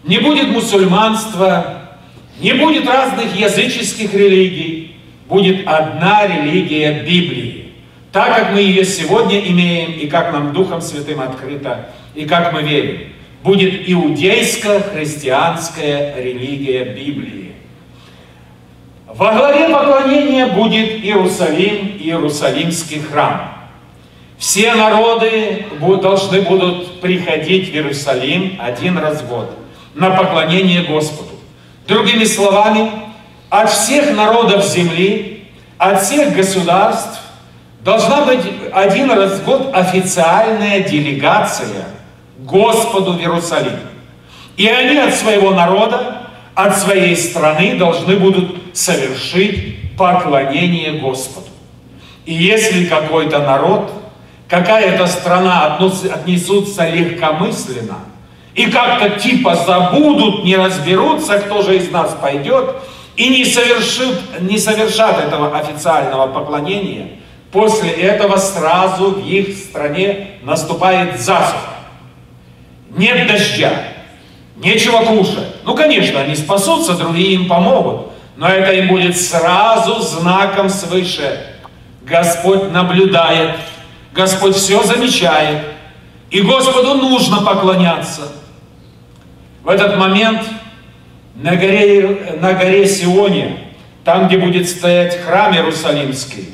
не будет мусульманства, не будет разных языческих религий, будет одна религия Библии. Так как мы ее сегодня имеем, и как нам Духом Святым открыто, и как мы верим. Будет иудейско-христианская религия Библии. Во главе поклонения будет Иерусалим, Иерусалимский храм. Все народы должны будут приходить в Иерусалим один раз в год на поклонение Господу. Другими словами, от всех народов земли, от всех государств должна быть один раз в год официальная делегация Господу в Иерусалим. И они от своего народа, от своей страны должны будут совершить поклонение Господу. И если какой-то народ – какая-то страна отнесутся легкомысленно и как-то типа забудут, не разберутся, кто же из нас пойдет, и не, совершит, не совершат этого официального поклонения, после этого сразу в их стране наступает засуха. Нет дождя, нечего кушать. Ну, конечно, они спасутся, другие им помогут, но это им будет сразу знаком свыше. Господь наблюдает Господь все замечает, и Господу нужно поклоняться. В этот момент на горе, на горе Сионе, там, где будет стоять храм Иерусалимский,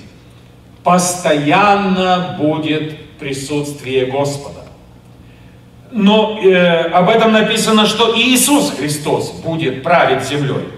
постоянно будет присутствие Господа. Но э, об этом написано, что Иисус Христос будет править землей.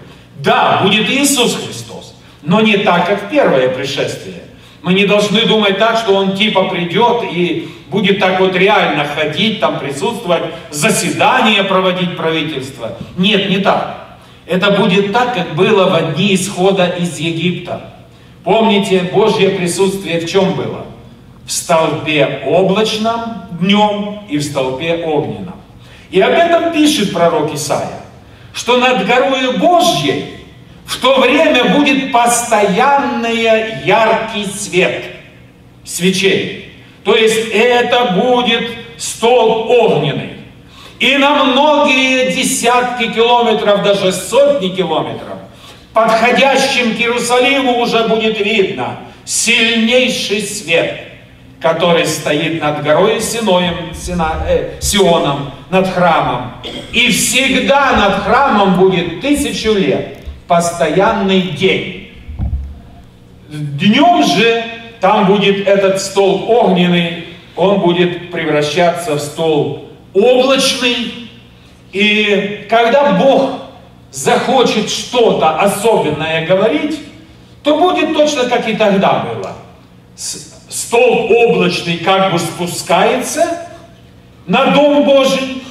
Да, будет Иисус Христос, но не так, как первое пришествие. Мы не должны думать так, что Он типа придет и будет так вот реально ходить, там присутствовать, заседания проводить правительство. Нет, не так. Это будет так, как было в дни исхода из Египта. Помните, Божье присутствие в чем было? В столпе облачном днем и в столпе огненном. И об этом пишет пророк Исаия, что над горою Божьей в то время будет постоянный яркий свет свечей. То есть это будет столб огненный. И на многие десятки километров, даже сотни километров, подходящим к Иерусалиму уже будет видно сильнейший свет, который стоит над горой Синоем, Сина, э, Сионом, над храмом. И всегда над храмом будет тысячу лет постоянный день. Днем же там будет этот столб огненный, он будет превращаться в столб облачный. И когда Бог захочет что-то особенное говорить, то будет точно как и тогда было. Столб облачный как бы спускается на Дом Божий,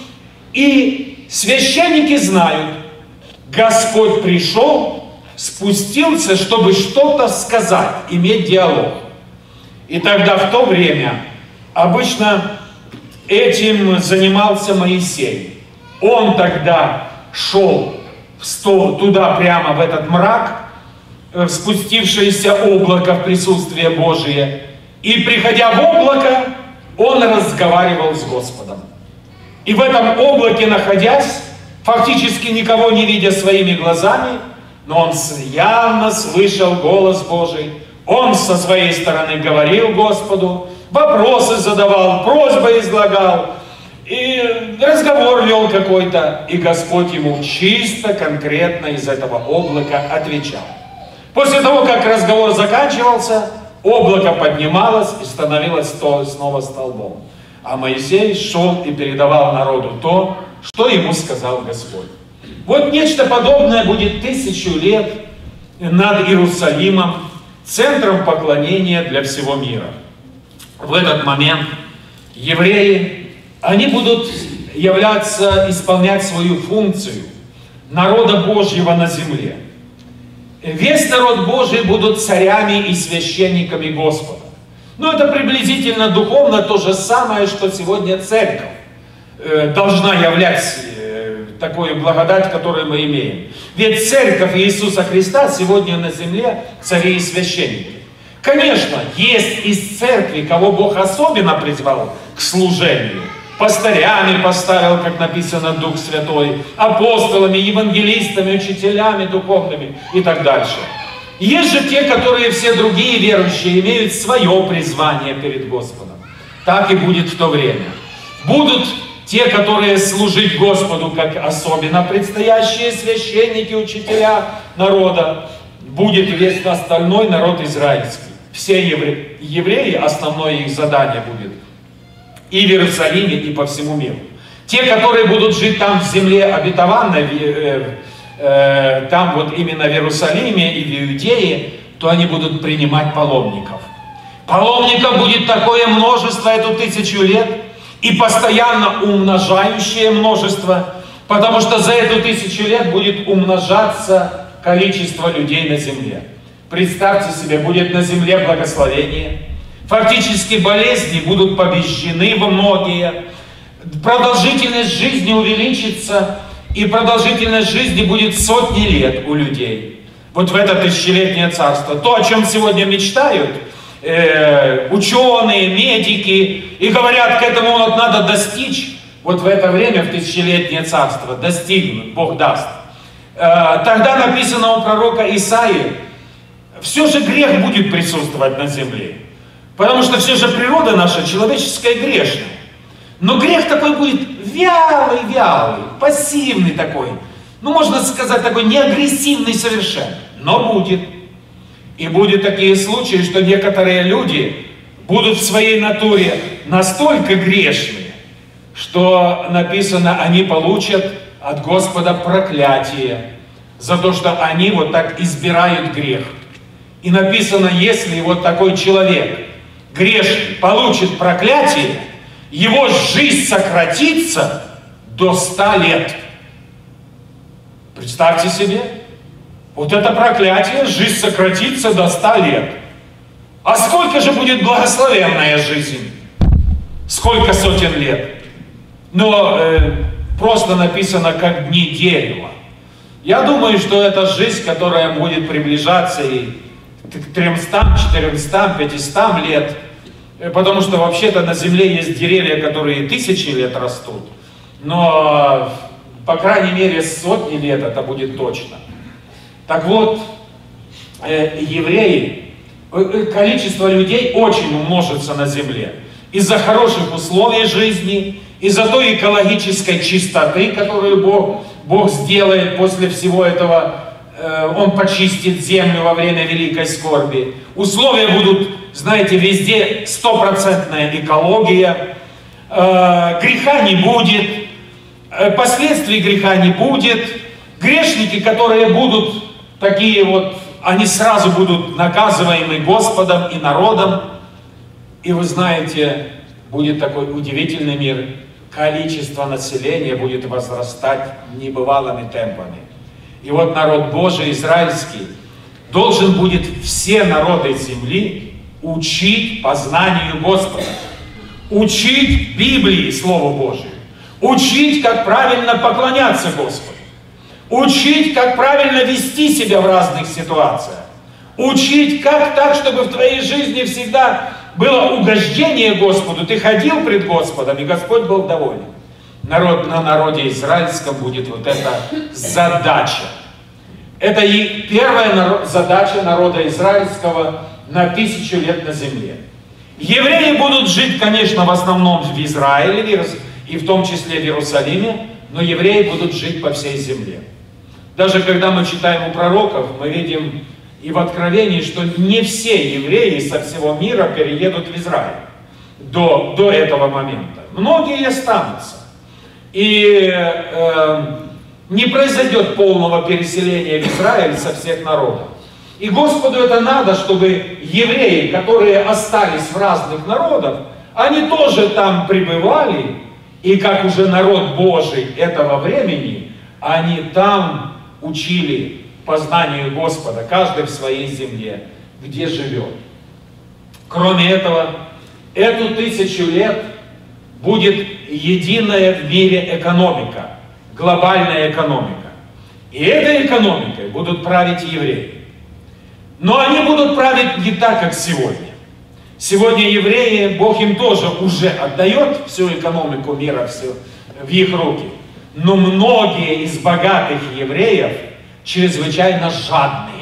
и священники знают, Господь пришел, спустился, чтобы что-то сказать, иметь диалог. И тогда в то время обычно этим занимался Моисей. Он тогда шел в стол, туда прямо в этот мрак, в спустившееся облако в присутствие Божие. И приходя в облако, он разговаривал с Господом. И в этом облаке находясь, фактически никого не видя своими глазами, но он явно слышал голос Божий, он со своей стороны говорил Господу, вопросы задавал, просьбы излагал, и разговор вел какой-то, и Господь ему чисто, конкретно из этого облака отвечал. После того, как разговор заканчивался, облако поднималось и становилось снова столбом. А Моисей шел и передавал народу то, что ему сказал Господь. Вот нечто подобное будет тысячу лет над Иерусалимом, центром поклонения для всего мира. В этот момент евреи, они будут являться, исполнять свою функцию народа Божьего на земле. Весь народ Божий будут царями и священниками Господа. Но это приблизительно духовно то же самое, что сегодня церковь. Э, должна являть э, такую благодать, которую мы имеем. Ведь церковь Иисуса Христа сегодня на земле цари и священники. Конечно, есть из церкви, кого Бог особенно призвал к служению. Пастырями поставил, как написано, Дух Святой, апостолами, евангелистами, учителями духовными и так дальше. Есть же те, которые все другие верующие имеют свое призвание перед Господом. Так и будет в то время. Будут те, которые служить Господу, как особенно предстоящие священники, учителя народа, будет весь остальной народ израильский. Все евре... евреи, основное их задание будет и в Иерусалиме, и по всему миру. Те, которые будут жить там в земле обетованной, э, э, там вот именно в Иерусалиме и в Иудее, то они будут принимать паломников. Паломников будет такое множество эту тысячу лет – и постоянно умножающее множество, потому что за эту тысячу лет будет умножаться количество людей на земле. Представьте себе, будет на земле благословение, фактически болезни будут побеждены во многие, продолжительность жизни увеличится, и продолжительность жизни будет сотни лет у людей. Вот в это тысячелетнее царство. То, о чем сегодня мечтают – э, ученые, медики, и говорят, к этому вот надо достичь, вот в это время, в тысячелетнее царство, достигнуть, Бог даст. Э, тогда написано у пророка Исаии, все же грех будет присутствовать на земле. Потому что все же природа наша человеческая грешная. Но грех такой будет вялый-вялый, пассивный такой. Ну, можно сказать, такой неагрессивный совершенно. Но будет. И будут такие случаи, что некоторые люди будут в своей натуре настолько грешны, что написано, они получат от Господа проклятие за то, что они вот так избирают грех. И написано, если вот такой человек грешный получит проклятие, его жизнь сократится до ста лет. Представьте себе, вот это проклятие, жизнь сократится до ста лет. А сколько же будет благословенная жизнь? Сколько сотен лет? Но э, просто написано как дни дерева. Я думаю, что это жизнь, которая будет приближаться и 300, 400, 500 лет. Э, потому что вообще-то на Земле есть деревья, которые тысячи лет растут. Но, по крайней мере, сотни лет это будет точно. Так вот, э, евреи, э, количество людей очень умножится на Земле. Из-за хороших условий жизни, из-за той экологической чистоты, которую Бог, Бог сделает после всего этого, Он почистит землю во время великой скорби. Условия будут, знаете, везде стопроцентная экология, э, греха не будет, э, последствий греха не будет, грешники, которые будут такие вот, они сразу будут наказываемы Господом и народом, и вы знаете, будет такой удивительный мир, количество населения будет возрастать небывалыми темпами. И вот народ Божий, израильский, должен будет все народы земли учить познанию Господа, учить Библии, Слову Божию, учить, как правильно поклоняться Господу, учить, как правильно вести себя в разных ситуациях, учить, как так, чтобы в твоей жизни всегда было угождение Господу, ты ходил пред Господом, и Господь был доволен. Народ, на народе израильском будет вот эта задача. Это и первая задача народа израильского на тысячу лет на земле. Евреи будут жить, конечно, в основном в Израиле, и в том числе в Иерусалиме, но евреи будут жить по всей земле. Даже когда мы читаем у пророков, мы видим и в Откровении, что не все евреи со всего мира переедут в Израиль до, до этого момента. Многие останутся. И э, не произойдет полного переселения в Израиль со всех народов. И Господу это надо, чтобы евреи, которые остались в разных народах, они тоже там пребывали, и как уже народ Божий этого времени, они там учили познанию Господа, каждый в своей земле, где живет. Кроме этого, эту тысячу лет будет единая в мире экономика, глобальная экономика. И этой экономикой будут править евреи. Но они будут править не так, как сегодня. Сегодня евреи, Бог им тоже уже отдает всю экономику мира все в их руки. Но многие из богатых евреев – чрезвычайно жадные.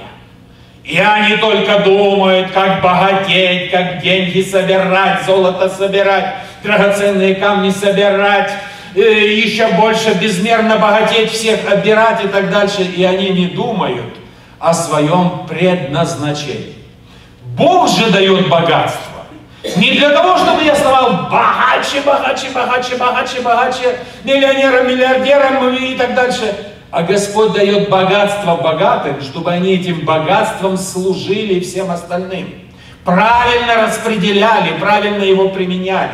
И они только думают, как богатеть, как деньги собирать, золото собирать, драгоценные камни собирать, еще больше безмерно богатеть, всех обирать и так дальше. И они не думают о своем предназначении. Бог же дает богатство. Не для того, чтобы я стал богаче, богаче, богаче, богаче, богаче, миллионером, миллиардером и так дальше. А Господь дает богатство богатым, чтобы они этим богатством служили всем остальным. Правильно распределяли, правильно его применяли.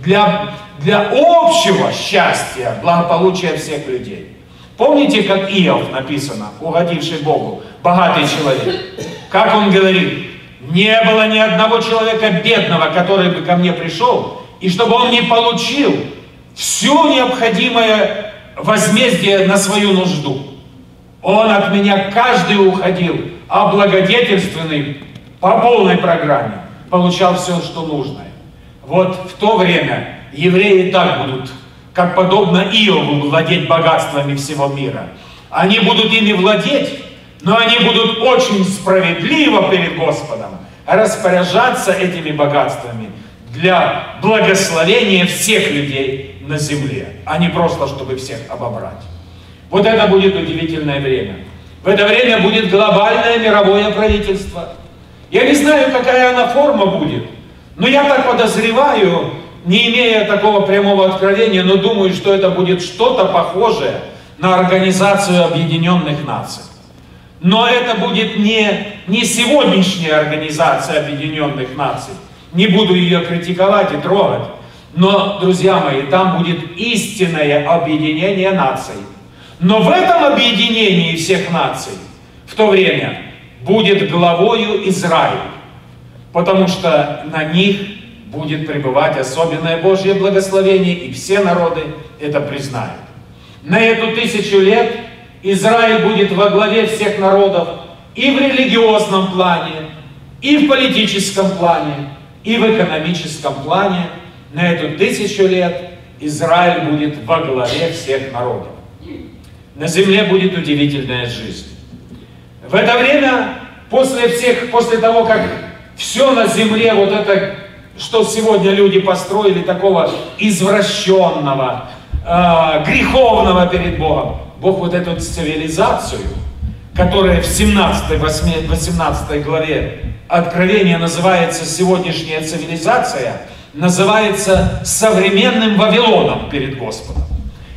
Для, для общего счастья, благополучия всех людей. Помните, как Иов написано, угодивший Богу, богатый человек? Как он говорит, не было ни одного человека бедного, который бы ко мне пришел, и чтобы он не получил все необходимое возмездие на свою нужду. Он от меня каждый уходил, а благодетельственный по полной программе получал все, что нужно. Вот в то время евреи так будут, как подобно Иову, владеть богатствами всего мира. Они будут ими владеть, но они будут очень справедливо перед Господом распоряжаться этими богатствами для благословения всех людей на земле, а не просто, чтобы всех обобрать. Вот это будет удивительное время. В это время будет глобальное мировое правительство. Я не знаю, какая она форма будет, но я так подозреваю, не имея такого прямого откровения, но думаю, что это будет что-то похожее на Организацию Объединенных Наций. Но это будет не, не сегодняшняя Организация Объединенных Наций. Не буду ее критиковать и трогать. Но, друзья мои, там будет истинное объединение наций. Но в этом объединении всех наций в то время будет главою Израиль, потому что на них будет пребывать особенное Божье благословение, и все народы это признают. На эту тысячу лет Израиль будет во главе всех народов и в религиозном плане, и в политическом плане, и в экономическом плане. На эту тысячу лет Израиль будет во главе всех народов. На земле будет удивительная жизнь. В это время, после всех, после того, как все на земле, вот это, что сегодня люди построили, такого извращенного, э, греховного перед Богом, Бог вот эту цивилизацию, которая в 17, 18 главе Откровения называется сегодняшняя цивилизация, называется современным Вавилоном перед Господом.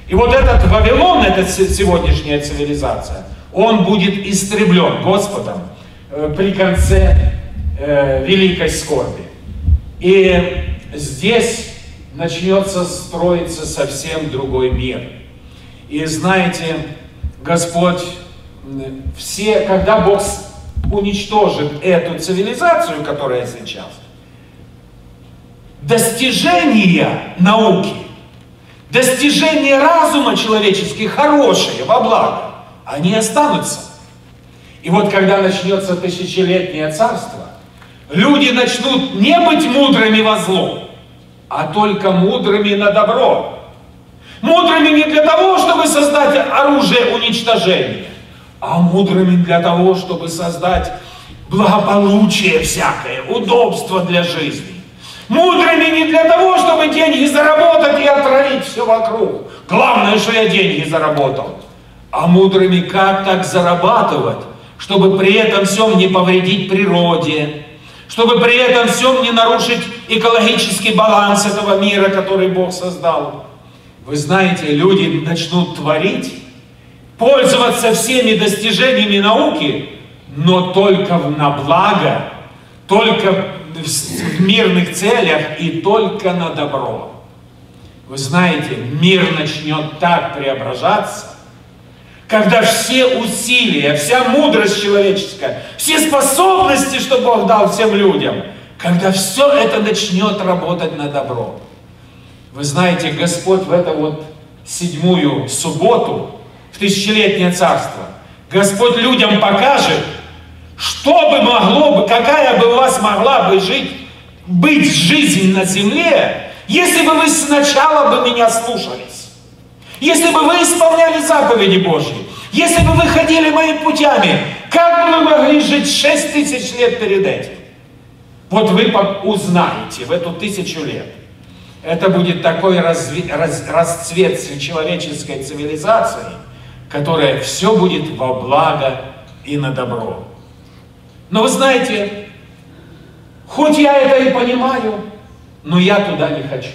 И вот этот Вавилон, эта сегодняшняя цивилизация, он будет истреблен Господом э, при конце э, великой скорби. И здесь начнется строиться совсем другой мир. И знаете, Господь, все, когда Бог уничтожит эту цивилизацию, которая сейчас, достижения науки, достижения разума человеческих хорошие, во благо, они останутся. И вот когда начнется тысячелетнее царство, люди начнут не быть мудрыми во зло, а только мудрыми на добро. Мудрыми не для того, чтобы создать оружие уничтожения, а мудрыми для того, чтобы создать благополучие всякое, удобство для жизни. Мудрыми не для того, чтобы деньги заработать и отравить все вокруг. Главное, что я деньги заработал. А мудрыми как так зарабатывать, чтобы при этом всем не повредить природе, чтобы при этом всем не нарушить экологический баланс этого мира, который Бог создал. Вы знаете, люди начнут творить, пользоваться всеми достижениями науки, но только на благо, только в мирных целях и только на добро. Вы знаете, мир начнет так преображаться, когда все усилия, вся мудрость человеческая, все способности, что Бог дал всем людям, когда все это начнет работать на добро. Вы знаете, Господь в эту вот седьмую субботу в тысячелетнее царство. Господь людям покажет, что бы могло бы, какая бы у вас могла бы жить, быть жизнь на земле, если бы вы сначала бы меня слушались. Если бы вы исполняли заповеди Божьи, если бы вы ходили моими путями, как бы вы могли жить шесть тысяч лет перед этим? Вот вы узнаете в эту тысячу лет. Это будет такой разви, раз, расцвет человеческой цивилизации – которое все будет во благо и на добро. Но вы знаете, хоть я это и понимаю, но я туда не хочу.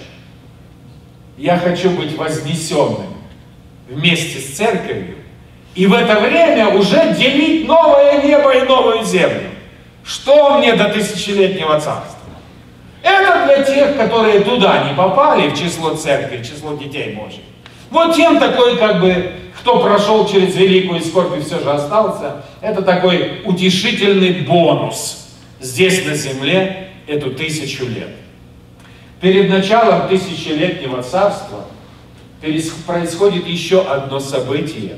Я хочу быть вознесенным вместе с церковью и в это время уже делить новое небо и новую землю. Что мне до тысячелетнего царства? Это для тех, которые туда не попали, в число церкви, в число детей Божьих. Вот тем такой как бы кто прошел через великую скорбь и все же остался, это такой утешительный бонус здесь на земле эту тысячу лет. Перед началом тысячелетнего царства происходит еще одно событие.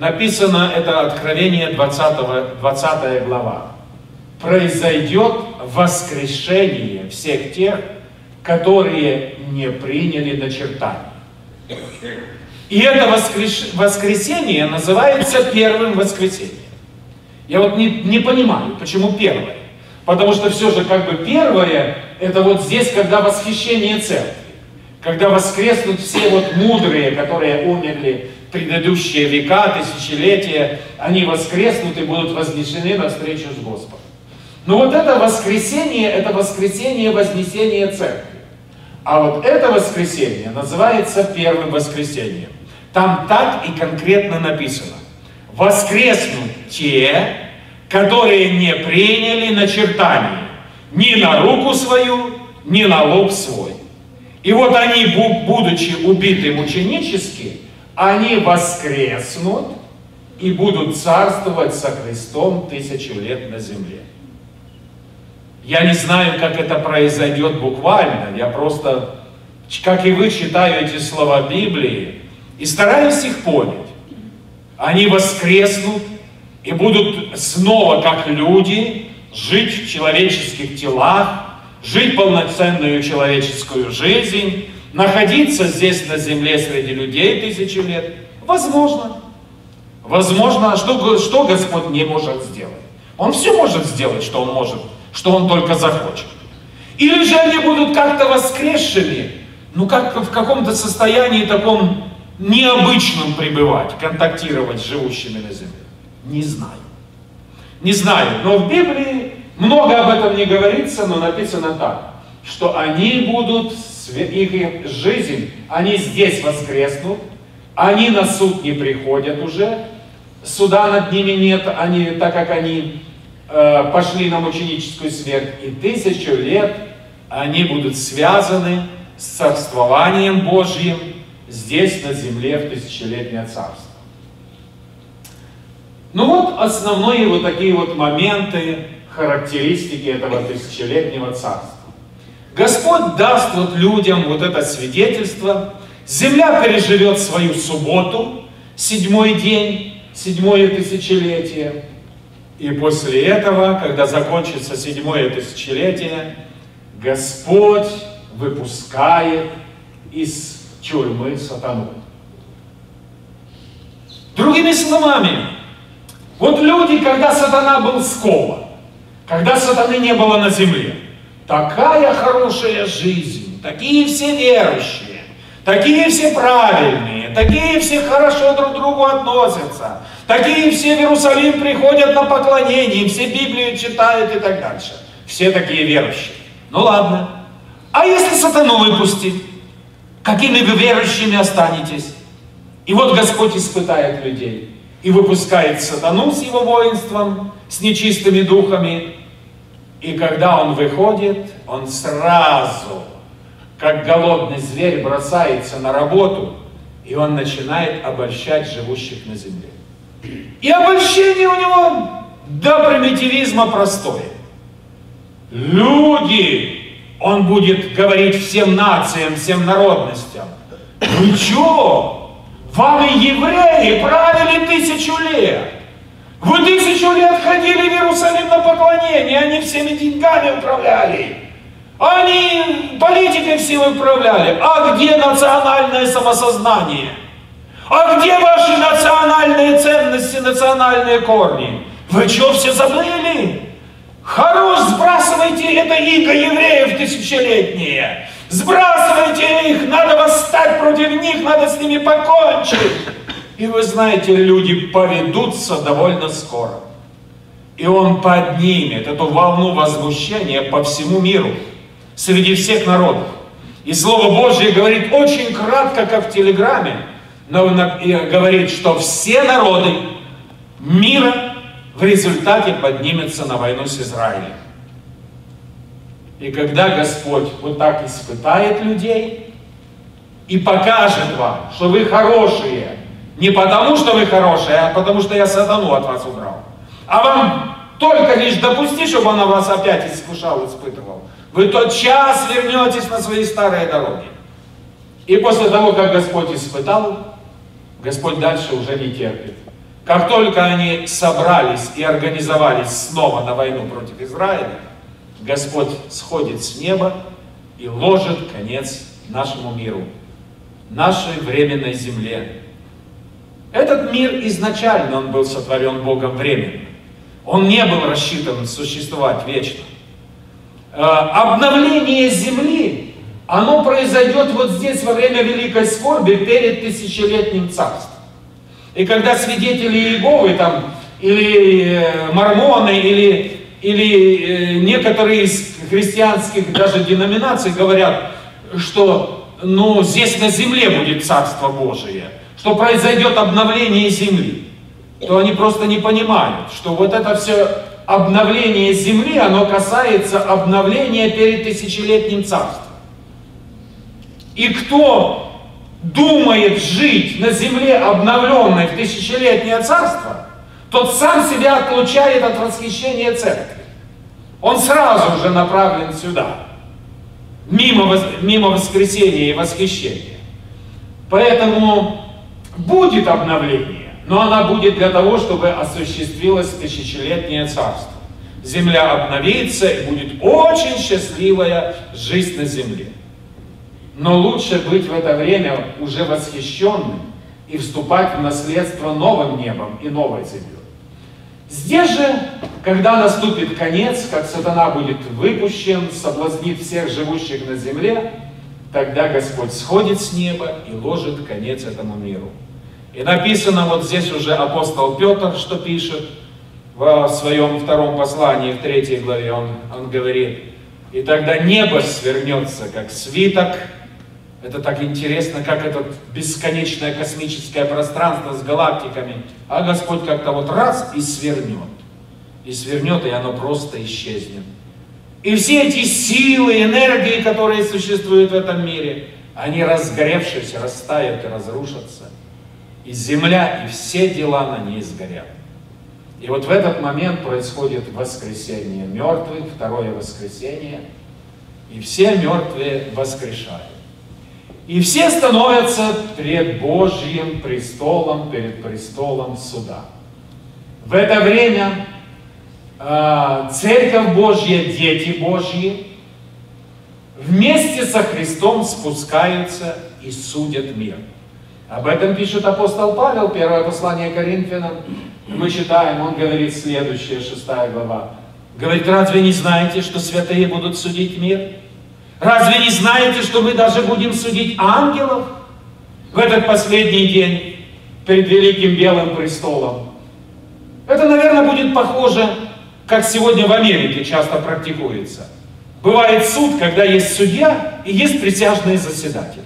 Написано это Откровение 20, 20 глава. Произойдет воскрешение всех тех, которые не приняли начертание. И это воскрес... воскресенье называется первым воскресеньем. Я вот не, не понимаю, почему первое. Потому что все же как бы первое, это вот здесь, когда восхищение церкви. Когда воскреснут все вот мудрые, которые умерли предыдущие века, тысячелетия, они воскреснут и будут вознесены навстречу с Господом. Но вот это воскресение, это воскресение вознесения церкви. А вот это воскресение называется первым воскресением. Там так и конкретно написано. Воскреснут те, которые не приняли начертание ни на руку свою, ни на лоб свой. И вот они, будучи убиты мученически, они воскреснут и будут царствовать со Христом тысячу лет на земле. Я не знаю, как это произойдет буквально. Я просто, как и вы, читаю эти слова Библии и стараюсь их понять. Они воскреснут и будут снова, как люди, жить в человеческих телах, жить полноценную человеческую жизнь, находиться здесь на земле среди людей тысячу лет. Возможно. Возможно, что, что Господь не может сделать? Он все может сделать, что Он может, что Он только захочет. Или же они будут как-то воскресшими, ну как в каком-то состоянии таком необычном пребывать, контактировать с живущими на земле. Не знаю. Не знаю, но в Библии много об этом не говорится, но написано так, что они будут, их жизнь, они здесь воскреснут, они на суд не приходят уже, суда над ними нет, они, так как они э, пошли на мученическую смерть, и тысячу лет они будут связаны с царствованием Божьим здесь, на земле, в тысячелетнее царство. Ну вот основные вот такие вот моменты, характеристики этого тысячелетнего царства. Господь даст вот людям вот это свидетельство. Земля переживет свою субботу, седьмой день, седьмое тысячелетие. И после этого, когда закончится седьмое тысячелетие, Господь выпускает из тюрьмы сатану. Другими словами, вот люди, когда сатана был скован, когда сатаны не было на земле, такая хорошая жизнь, такие все верующие, такие все правильные, такие все хорошо друг к другу относятся, такие все в Иерусалим приходят на поклонение, все Библию читают и так дальше. Все такие верующие. Ну ладно. А если сатану выпустить, какими вы верующими останетесь? И вот Господь испытает людей и выпускает сатану с его воинством, с нечистыми духами. И когда он выходит, он сразу, как голодный зверь, бросается на работу, и он начинает обольщать живущих на земле. И обольщение у него до примитивизма простое. Люди, он будет говорить всем нациям, всем народностям. Вы что? Вам и евреи правили тысячу лет. Вы тысячу лет ходили в Иерусалим на поклонение, они всеми деньгами управляли. Они политикой все управляли. А где национальное самосознание? А где ваши национальные ценности, национальные корни? Вы что, все забыли? Хорош, сбрасывайте это иго евреев тысячелетние. Сбрасывайте их, надо восстать против них, надо с ними покончить. И вы знаете, люди поведутся довольно скоро. И он поднимет эту волну возмущения по всему миру, среди всех народов. И Слово Божье говорит очень кратко, как в Телеграме, но говорит, что все народы мира в результате поднимутся на войну с Израилем. И когда Господь вот так испытает людей и покажет вам, что вы хорошие, не потому, что вы хорошие, а потому, что я сатану от вас убрал, а вам только лишь допусти, чтобы он вас опять искушал, испытывал, вы тот час вернетесь на свои старые дороги. И после того, как Господь испытал, Господь дальше уже не терпит. Как только они собрались и организовались снова на войну против Израиля, Господь сходит с неба и ложит конец нашему миру, нашей временной земле. Этот мир изначально он был сотворен Богом временно. Он не был рассчитан существовать вечно. Э, обновление земли, оно произойдет вот здесь во время Великой Скорби перед тысячелетним царством. И когда свидетели Иеговы там, или э, мормоны, или или э, некоторые из христианских даже деноминаций говорят, что ну, здесь на земле будет Царство Божие, что произойдет обновление земли, то они просто не понимают, что вот это все обновление земли, оно касается обновления перед тысячелетним царством. И кто думает жить на земле, обновленной в тысячелетнее царство, тот сам себя отлучает от восхищения церкви. Он сразу же направлен сюда, мимо, мимо воскресения и восхищения. Поэтому будет обновление, но она будет для того, чтобы осуществилось тысячелетнее царство. Земля обновится и будет очень счастливая жизнь на земле. Но лучше быть в это время уже восхищенным и вступать в наследство новым небом и новой землей. Здесь же, когда наступит конец, как сатана будет выпущен, соблазнит всех живущих на земле, тогда Господь сходит с неба и ложит конец этому миру. И написано вот здесь уже апостол Петр, что пишет в своем втором послании, в третьей главе, он, он говорит, «И тогда небо свернется, как свиток, это так интересно, как это бесконечное космическое пространство с галактиками. А Господь как-то вот раз и свернет. И свернет, и оно просто исчезнет. И все эти силы, энергии, которые существуют в этом мире, они разгоревшись, растают и разрушатся. И земля, и все дела на ней сгорят. И вот в этот момент происходит воскресение мертвых, второе воскресение, и все мертвые воскрешают. И все становятся пред Божьим престолом, перед престолом суда. В это время э, Церковь Божья, дети Божьи, вместе со Христом спускаются и судят мир. Об этом пишет апостол Павел, первое послание Коринфянам. Мы читаем, он говорит следующее, шестая глава. Говорит, разве не знаете, что святые будут судить мир? Разве не знаете, что мы даже будем судить ангелов в этот последний день перед Великим Белым Престолом? Это, наверное, будет похоже, как сегодня в Америке часто практикуется. Бывает суд, когда есть судья и есть присяжные заседатели.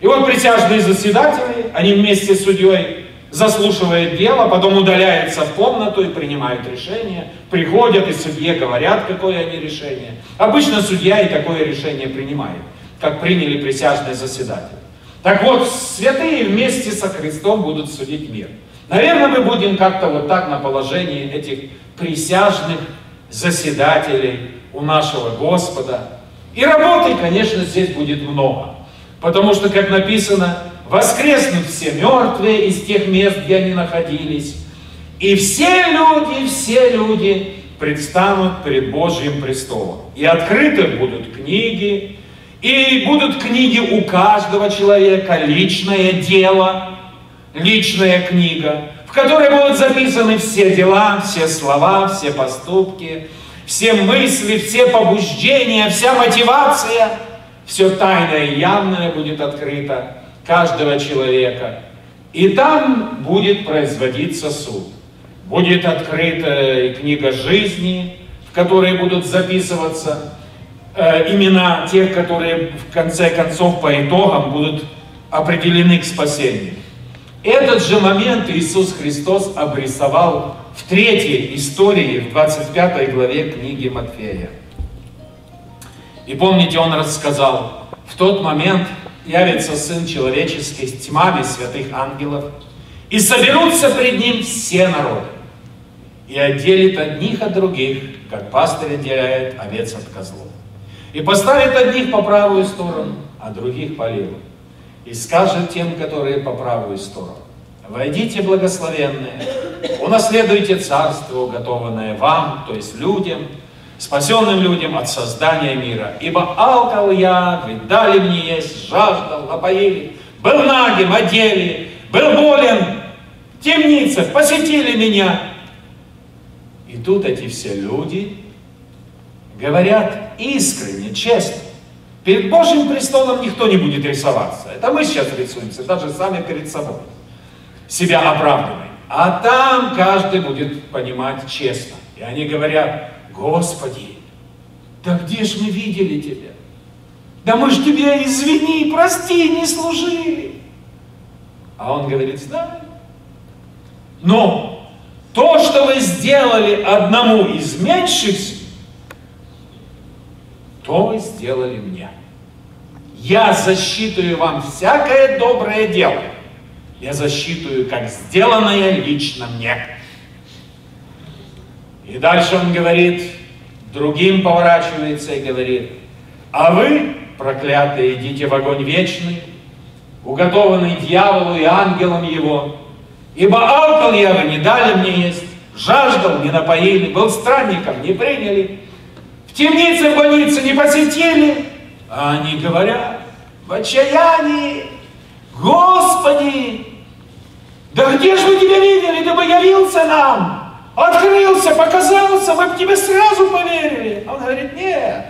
И вот присяжные заседатели, они вместе с судьей заслушивает дело, потом удаляется в комнату и принимают решение. Приходят и судье говорят, какое они решение. Обычно судья и такое решение принимает, как приняли присяжные заседатели. Так вот, святые вместе со Христом будут судить мир. Наверное, мы будем как-то вот так на положении этих присяжных заседателей у нашего Господа. И работы, конечно, здесь будет много. Потому что, как написано, воскреснут все мертвые из тех мест, где они находились, и все люди, все люди предстанут перед Божьим престолом. И открыты будут книги, и будут книги у каждого человека, личное дело, личная книга, в которой будут записаны все дела, все слова, все поступки, все мысли, все побуждения, вся мотивация, все тайное и явное будет открыто каждого человека. И там будет производиться суд. Будет открыта книга жизни, в которой будут записываться э, имена тех, которые в конце концов по итогам будут определены к спасению. Этот же момент Иисус Христос обрисовал в третьей истории, в 25 главе книги Матфея. И помните, Он рассказал, в тот момент явится Сын Человеческий с тьмами святых ангелов, и соберутся пред Ним все народы, и отделит одних от других, как пастырь отделяет овец от козлов. И поставит одних по правую сторону, а других по левую. И скажет тем, которые по правую сторону, «Войдите, благословенные, унаследуйте царство, уготованное вам, то есть людям, спасенным людям от создания мира. Ибо алкал я, ведь дали мне есть, жаждал, напоили, был нагим, одели, был болен, в темнице, посетили меня. И тут эти все люди говорят искренне, честно. Перед Божьим престолом никто не будет рисоваться. Это мы сейчас рисуемся, даже сами перед собой. Себя оправдываем. А там каждый будет понимать честно. И они говорят, Господи, да где ж мы видели Тебя? Да мы ж Тебя, извини, прости, не служили. А он говорит, знаю. Но то, что вы сделали одному из меньших, то вы сделали мне. Я засчитываю вам всякое доброе дело. Я засчитываю, как сделанное лично мне. И дальше он говорит, другим поворачивается и говорит, а вы, проклятые, идите в огонь вечный, уготованный дьяволу и ангелам его, ибо алкал я вы не дали мне есть, жаждал, не напоили, был странником, не приняли, в темнице, в больнице не посетили, а они говорят в отчаянии, Господи, да где же мы тебя видели, ты бы явился нам, открылся, показался, мы бы тебе сразу поверили. Он говорит, нет.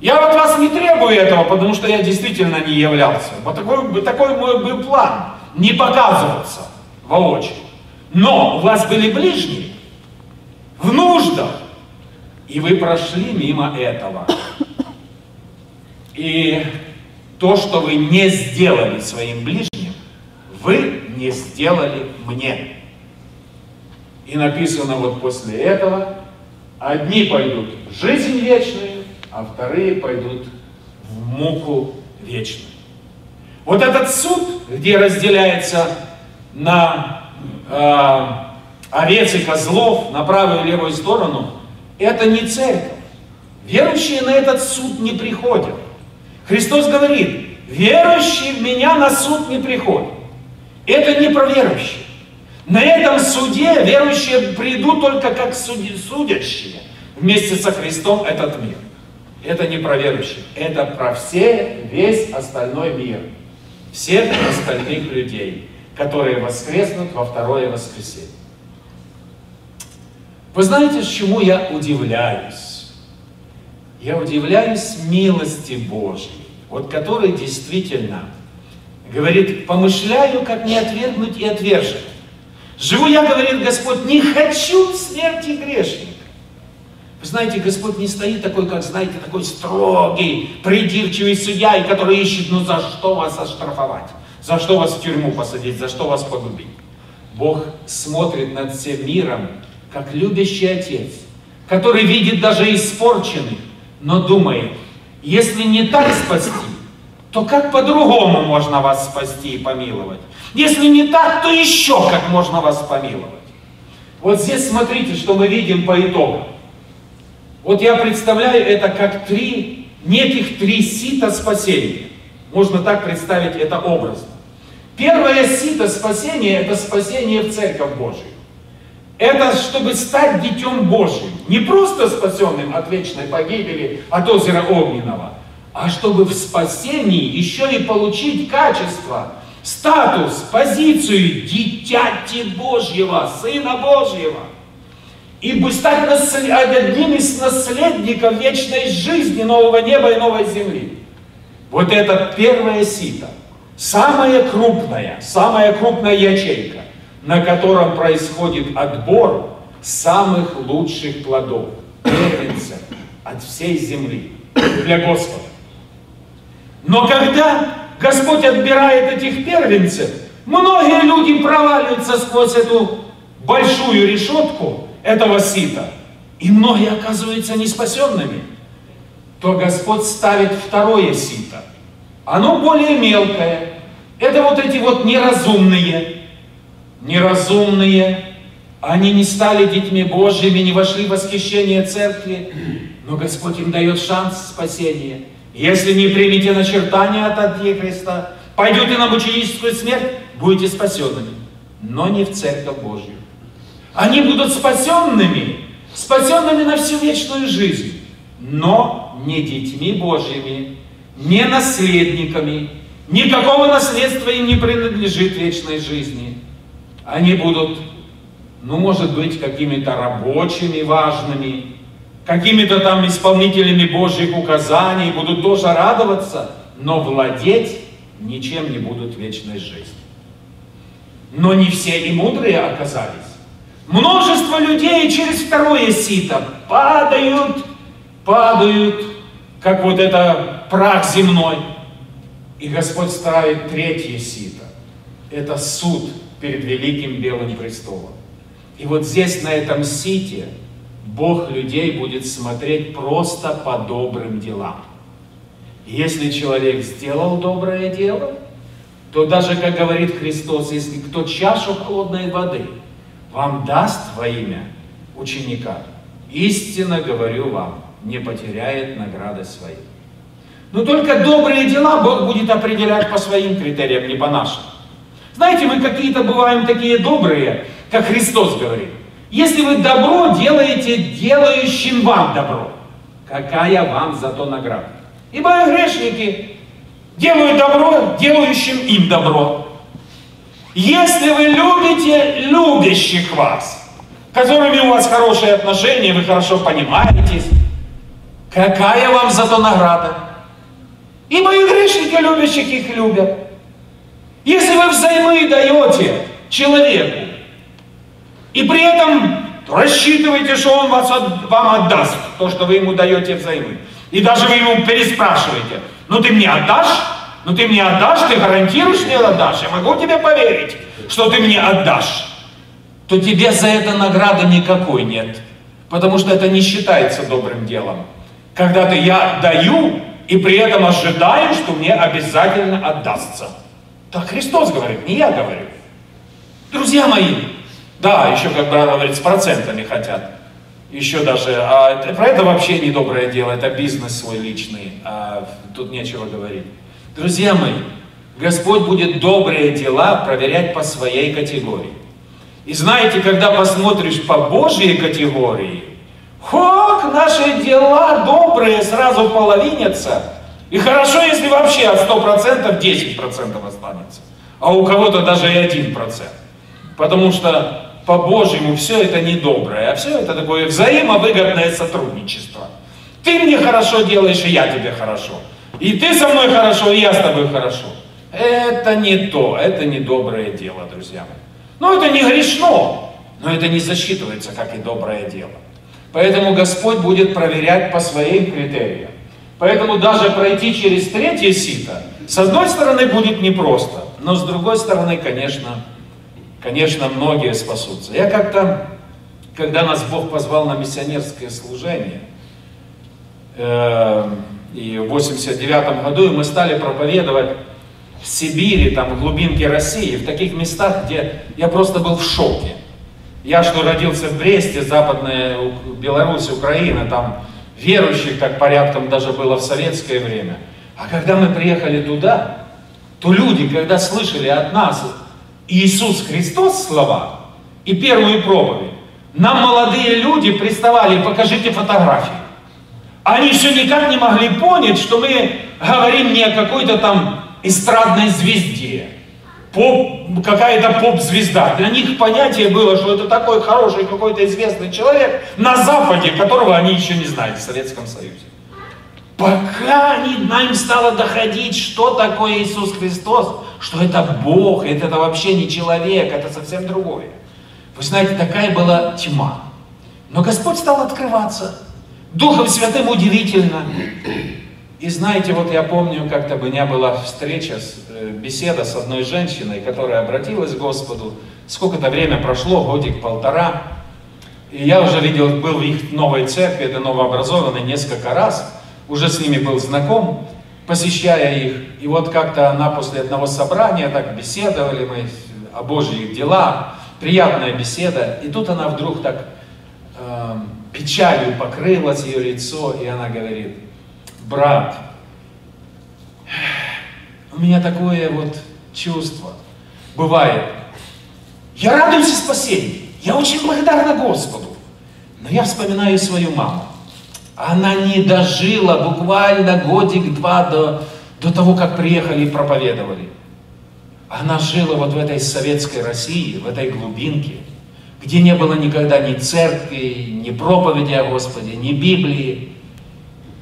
Я от вас не требую этого, потому что я действительно не являлся. Вот такой, такой мой был план. Не показываться воочию. Но у вас были ближние, в нуждах, и вы прошли мимо этого. И то, что вы не сделали своим ближним, вы не сделали мне. И написано вот после этого, одни пойдут в жизнь вечную, а вторые пойдут в муку вечную. Вот этот суд, где разделяется на э, овец и козлов, на правую и левую сторону, это не церковь. Верующие на этот суд не приходят. Христос говорит, верующие в меня на суд не приходят. Это не про верующих. На этом суде верующие придут только как судящие вместе со Христом этот мир. Это не про верующих, это про все, весь остальной мир. Всех остальных людей, которые воскреснут во второе воскресенье. Вы знаете, чему я удивляюсь? Я удивляюсь милости Божьей, вот которой действительно говорит, помышляю, как не отвергнуть и отвержить. Живу я, говорит Господь, не хочу смерти грешника. Вы знаете, Господь не стоит такой, как, знаете, такой строгий, придирчивый судья, и который ищет, ну за что вас оштрафовать, за что вас в тюрьму посадить, за что вас погубить. Бог смотрит над всем миром, как любящий Отец, который видит даже испорченных, но думает, если не так спасти, то как по-другому можно вас спасти и помиловать? Если не так, то еще как можно вас помиловать. Вот здесь смотрите, что мы видим по итогам. Вот я представляю это как три, неких три сита спасения. Можно так представить это образно. Первое сито спасения – это спасение в Церковь Божию. Это чтобы стать Детем Божьим. Не просто спасенным от вечной погибели, от озера Огненного, а чтобы в спасении еще и получить качество – статус, позицию дитяти Божьего, Сына Божьего. И стать наслед... одним из наследников вечной жизни нового неба и новой земли. Вот это первое сито. Самая крупная, самая крупная ячейка, на котором происходит отбор самых лучших плодов, первенцев от всей земли для Господа. Но когда Господь отбирает этих первенцев. Многие люди проваливаются сквозь эту большую решетку этого сита. И многие оказываются неспасенными. То Господь ставит второе сито. Оно более мелкое. Это вот эти вот неразумные. Неразумные. Они не стали детьми Божьими, не вошли в восхищение церкви. Но Господь им дает шанс спасения. Если не примете начертания от Антихриста, пойдете на мученическую смерть, будете спасенными, но не в Церковь Божью. Они будут спасенными, спасенными на всю вечную жизнь, но не детьми Божьими, не наследниками, никакого наследства им не принадлежит вечной жизни. Они будут, ну, может быть, какими-то рабочими важными, какими-то там исполнителями Божьих указаний, будут тоже радоваться, но владеть ничем не будут вечной жизни. Но не все и мудрые оказались. Множество людей через второе сито падают, падают, как вот это прах земной. И Господь ставит третье сито. Это суд перед великим белым престолом. И вот здесь, на этом сите, Бог людей будет смотреть просто по добрым делам. Если человек сделал доброе дело, то даже, как говорит Христос, если кто чашу холодной воды вам даст во имя ученика, истинно говорю вам, не потеряет награды своей. Но только добрые дела Бог будет определять по своим критериям, не по нашим. Знаете, мы какие-то бываем такие добрые, как Христос говорит. Если вы добро делаете делающим вам добро, какая вам за то награда? Ибо грешники делают добро, делающим им добро. Если вы любите любящих вас, которыми у вас хорошие отношения, вы хорошо понимаетесь, какая вам за то награда? Ибо и грешники любящих их любят. Если вы взаймы даете человеку, и при этом рассчитываете, что он вас, вам отдаст то, что вы ему даете взаймы, и даже вы ему переспрашиваете, ну ты мне отдашь? Ну ты мне отдашь, ты гарантируешь мне отдашь? Я могу тебе поверить, что ты мне отдашь. То тебе за это награды никакой нет. Потому что это не считается добрым делом. Когда ты я даю, и при этом ожидаю, что мне обязательно отдастся. Так Христос говорит, не я говорю. Друзья мои, да, еще, брат говорит, с процентами хотят еще даже, а про это вообще недоброе дело, это бизнес свой личный, а тут нечего говорить. Друзья мои, Господь будет добрые дела проверять по своей категории. И знаете, когда посмотришь по Божьей категории, хок, наши дела добрые сразу половинятся. И хорошо, если вообще от 100% 10% останется. А у кого-то даже и 1%. Потому что по-божьему все это недоброе, а все это такое взаимовыгодное сотрудничество. Ты мне хорошо делаешь, и я тебе хорошо. И ты со мной хорошо, и я с тобой хорошо. Это не то, это не доброе дело, друзья мои. Ну, это не грешно, но это не засчитывается, как и доброе дело. Поэтому Господь будет проверять по своим критериям. Поэтому даже пройти через третье сито, с одной стороны, будет непросто, но с другой стороны, конечно, конечно, многие спасутся. Я как-то, когда нас Бог позвал на миссионерское служение, э, и в 89 году мы стали проповедовать в Сибири, там, в глубинке России, в таких местах, где я просто был в шоке. Я что родился в Бресте, Западная Беларусь, Украина, там верующих так порядком даже было в советское время. А когда мы приехали туда, то люди, когда слышали от нас Иисус Христос слова и первую проповедь, нам молодые люди приставали, покажите фотографии. Они все никак не могли понять, что мы говорим не о какой-то там эстрадной звезде, поп, какая-то поп-звезда. Для них понятие было, что это такой хороший какой-то известный человек на Западе, которого они еще не знали в Советском Союзе. Пока нам стало доходить, что такое Иисус Христос, что это Бог, это, это вообще не человек, это совсем другое. Вы знаете, такая была тьма. Но Господь стал открываться. Духом Святым удивительно. И знаете, вот я помню, как-то у меня была встреча, э, беседа с одной женщиной, которая обратилась к Господу. Сколько-то время прошло, годик-полтора. И я уже видел, был в их новой церкви, это новообразованный, несколько раз. Уже с ними был знаком посещая их. И вот как-то она после одного собрания, так беседовали мы о Божьих делах, приятная беседа. И тут она вдруг так э, печалью покрылась ее лицо, и она говорит, брат, у меня такое вот чувство бывает. Я радуюсь спасению, я очень благодарна Господу, но я вспоминаю свою маму. Она не дожила буквально годик-два до, до того, как приехали и проповедовали. Она жила вот в этой советской России, в этой глубинке, где не было никогда ни церкви, ни проповеди о Господе, ни Библии.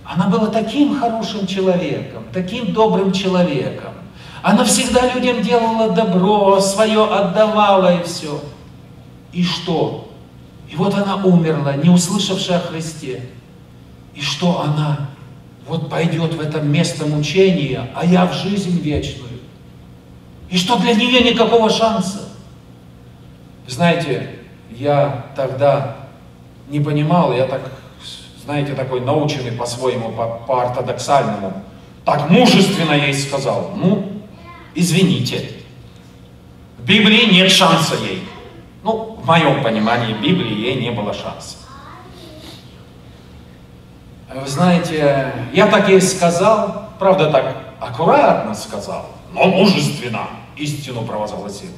Она была таким хорошим человеком, таким добрым человеком. Она всегда людям делала добро, свое отдавала и все. И что? И вот она умерла, не услышавшая о Христе. И что она вот пойдет в это место мучения, а я в жизнь вечную. И что для нее никакого шанса. Знаете, я тогда не понимал, я так, знаете, такой наученный по-своему, по, по ортодоксальному, так мужественно ей сказал, ну, извините, в Библии нет шанса ей. Ну, в моем понимании Библии ей не было шанса. Вы знаете, я так ей сказал, правда так аккуратно сказал, но мужественно истину провозгласил.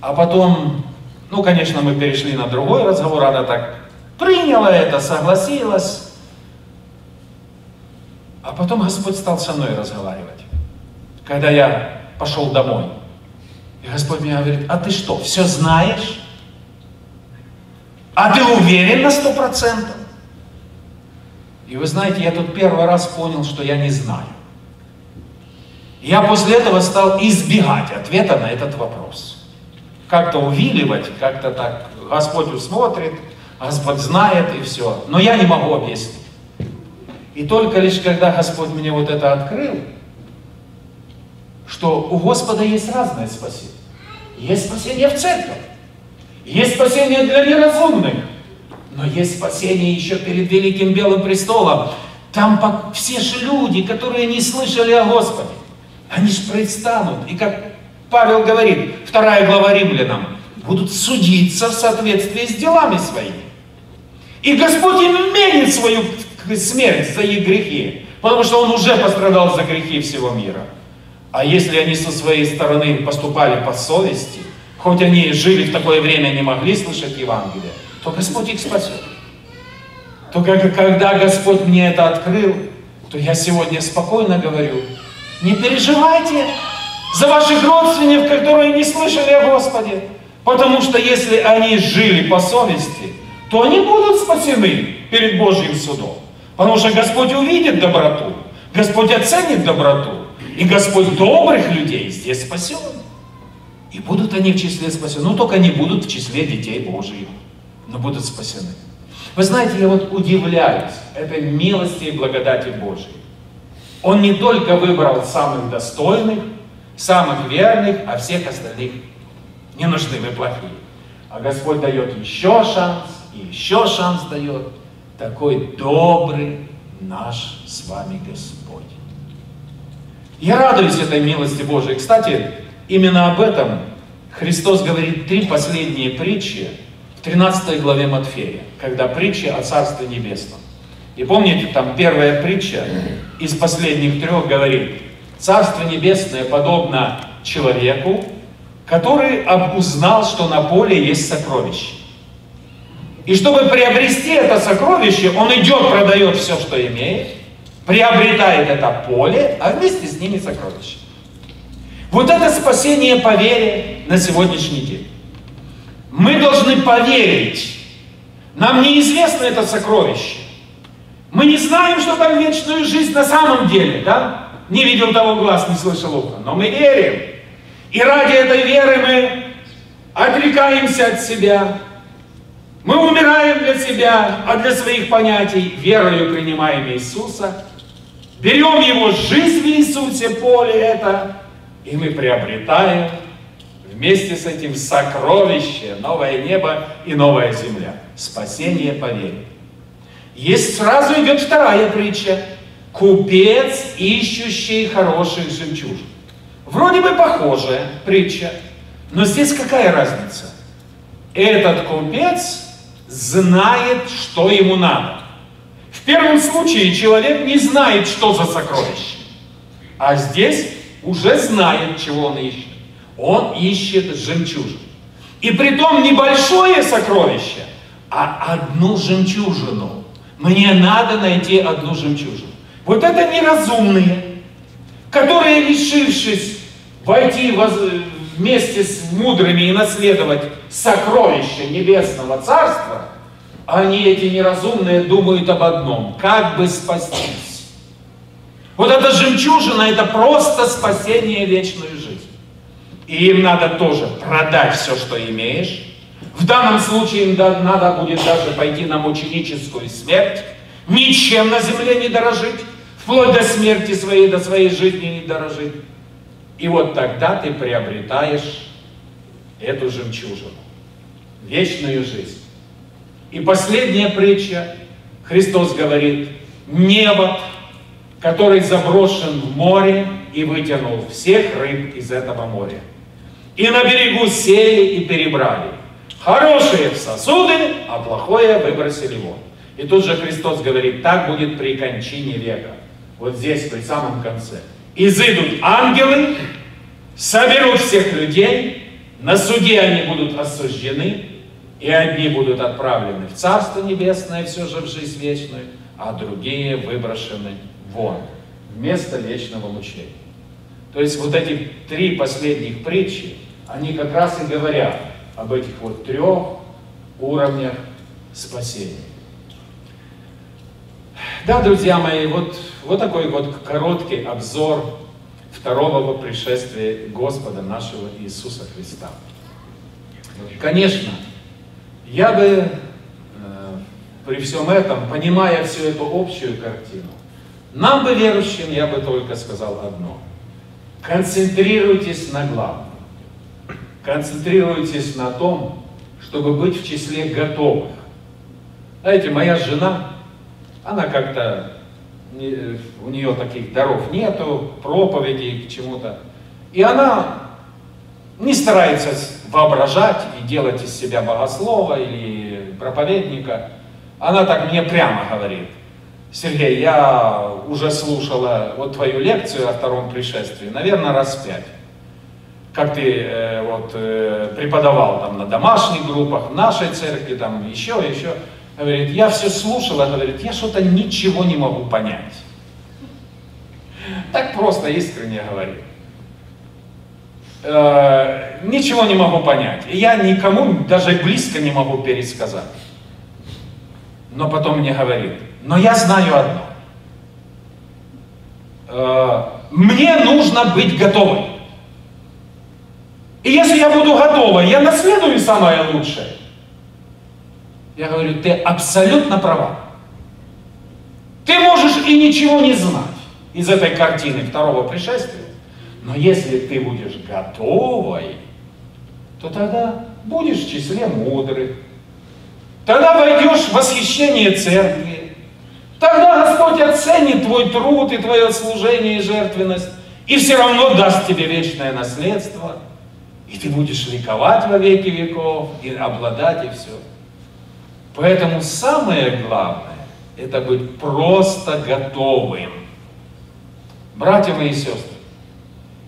А потом, ну, конечно, мы перешли на другой разговор, она так приняла это, согласилась. А потом Господь стал со мной разговаривать, когда я пошел домой. И Господь мне говорит, а ты что, все знаешь? А ты уверен на сто процентов? И вы знаете, я тут первый раз понял, что я не знаю. Я после этого стал избегать ответа на этот вопрос. Как-то увиливать, как-то так. Господь усмотрит, Господь знает и все. Но я не могу объяснить. И только лишь когда Господь мне вот это открыл, что у Господа есть разное спасение. Есть спасение в церкви. Есть спасение для неразумных. Но есть спасение еще перед Великим Белым Престолом. Там все же люди, которые не слышали о Господе, они же предстанут. И как Павел говорит, вторая глава римлянам, будут судиться в соответствии с делами своими. И Господь им менит свою смерть за их грехи, потому что Он уже пострадал за грехи всего мира. А если они со своей стороны поступали по совести, хоть они жили в такое время, не могли слышать Евангелие, то Господь их спасет. То когда Господь мне это открыл, то я сегодня спокойно говорю, не переживайте за ваших родственников, которые не слышали о Господе. Потому что если они жили по совести, то они будут спасены перед Божьим судом. Потому что Господь увидит доброту, Господь оценит доброту, и Господь добрых людей здесь спасет. И будут они в числе спасены. Ну, только не будут в числе детей Божьих но будут спасены. Вы знаете, я вот удивляюсь этой милости и благодати Божьей. Он не только выбрал самых достойных, самых верных, а всех остальных не нужны мы плохие. А Господь дает еще шанс, и еще шанс дает. Такой добрый наш с вами Господь. Я радуюсь этой милости Божией. Кстати, именно об этом Христос говорит три последние притчи в 13 главе Матфея, когда притча о Царстве Небесном. И помните, там первая притча из последних трех говорит, Царство Небесное подобно человеку, который узнал, что на поле есть сокровище. И чтобы приобрести это сокровище, он идет, продает все, что имеет, приобретает это поле, а вместе с ними сокровище. Вот это спасение по вере на сегодняшний день. Мы должны поверить. Нам неизвестно это сокровище. Мы не знаем, что там вечную жизнь на самом деле, да? Не видел того глаз, не слышал ухо. Но мы верим. И ради этой веры мы отрекаемся от себя. Мы умираем для себя, а для своих понятий верою принимаем Иисуса. Берем Его жизнь в Иисусе, поле это, и мы приобретаем Вместе с этим сокровище, новое небо и новая земля. Спасение по вере. Есть сразу идет вторая притча. Купец, ищущий хороших жемчужин. Вроде бы похожая притча, но здесь какая разница? Этот купец знает, что ему надо. В первом случае человек не знает, что за сокровище. А здесь уже знает, чего он ищет. Он ищет жемчужину. И при том небольшое сокровище, а одну жемчужину. Мне надо найти одну жемчужину. Вот это неразумные, которые, решившись войти вместе с мудрыми и наследовать сокровища Небесного Царства, они, эти неразумные, думают об одном, как бы спастись. Вот эта жемчужина, это просто спасение вечную жизнь. И им надо тоже продать все, что имеешь, В данном случае им надо будет даже пойти на мученическую смерть, ничем на земле не дорожить, вплоть до смерти своей, до своей жизни не дорожить. И вот тогда ты приобретаешь эту жемчужину, вечную жизнь. И последняя притча, Христос говорит, небо, который заброшен в море и вытянул всех рыб из этого моря. И на берегу сели и перебрали. Хорошие в сосуды, а плохое выбросили вон. И тут же Христос говорит, так будет при кончине века. Вот здесь, при самом конце. Изыдут ангелы, соберут всех людей, на суде они будут осуждены, и одни будут отправлены в Царство Небесное, все же в жизнь вечную, а другие выброшены вон, вместо вечного мучения. То есть вот эти три последних притчи, они как раз и говорят об этих вот трех уровнях спасения. Да, друзья мои, вот, вот такой вот короткий обзор второго пришествия Господа нашего Иисуса Христа. Конечно, я бы э, при всем этом, понимая всю эту общую картину, нам бы верующим я бы только сказал одно. Концентрируйтесь на главном. Концентрируйтесь на том, чтобы быть в числе готовых. Знаете, моя жена, она как-то, у нее таких даров нету, проповедей к чему-то. И она не старается воображать и делать из себя богослова или проповедника. Она так мне прямо говорит. Сергей, я уже слушала вот твою лекцию о втором пришествии, наверное, раз пять. Как ты э, вот э, преподавал там на домашних группах, в нашей церкви, там еще, еще. Говорит, я все слушала, говорит, я что-то ничего не могу понять. Так просто искренне говорит. Э, ничего не могу понять. И я никому даже близко не могу пересказать. Но потом мне говорит, но я знаю одно. Э, мне нужно быть готовым. И если я буду готова, я наследую самое лучшее. Я говорю, ты абсолютно права. Ты можешь и ничего не знать из этой картины второго пришествия. Но если ты будешь готовой, то тогда будешь в числе мудрых. Тогда войдешь в восхищение церкви. Тогда Господь оценит твой труд и твое служение и жертвенность. И все равно даст тебе вечное наследство. И ты будешь ликовать во веки веков и обладать и все. Поэтому самое главное, это быть просто готовым. Братья мои и сестры,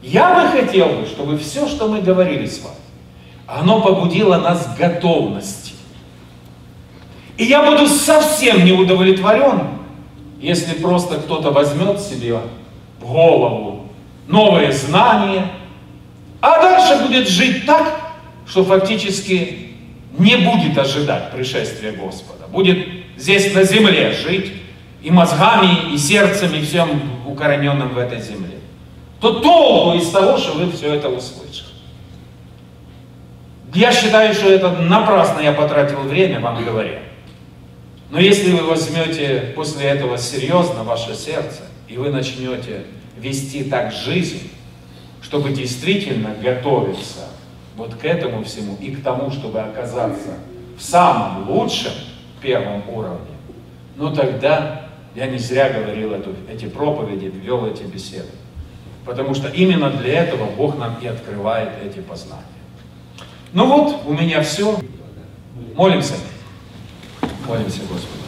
я бы хотел, чтобы все, что мы говорили с вами, оно побудило нас к готовности. И я буду совсем не удовлетворен, если просто кто-то возьмет себе в голову новые знания, а дальше будет жить так, что фактически не будет ожидать пришествия Господа. Будет здесь на земле жить и мозгами, и сердцем, и всем укорененным в этой земле то толку из того, что вы все это услышали. Я считаю, что это напрасно я потратил время, вам говоря. Но если вы возьмете после этого серьезно ваше сердце, и вы начнете вести так жизнь, чтобы действительно готовиться вот к этому всему и к тому, чтобы оказаться в самом лучшем первом уровне, ну тогда я не зря говорил эту, эти проповеди, вел эти беседы. Потому что именно для этого Бог нам и открывает эти познания. Ну вот, у меня все. Молимся. Молимся Господу.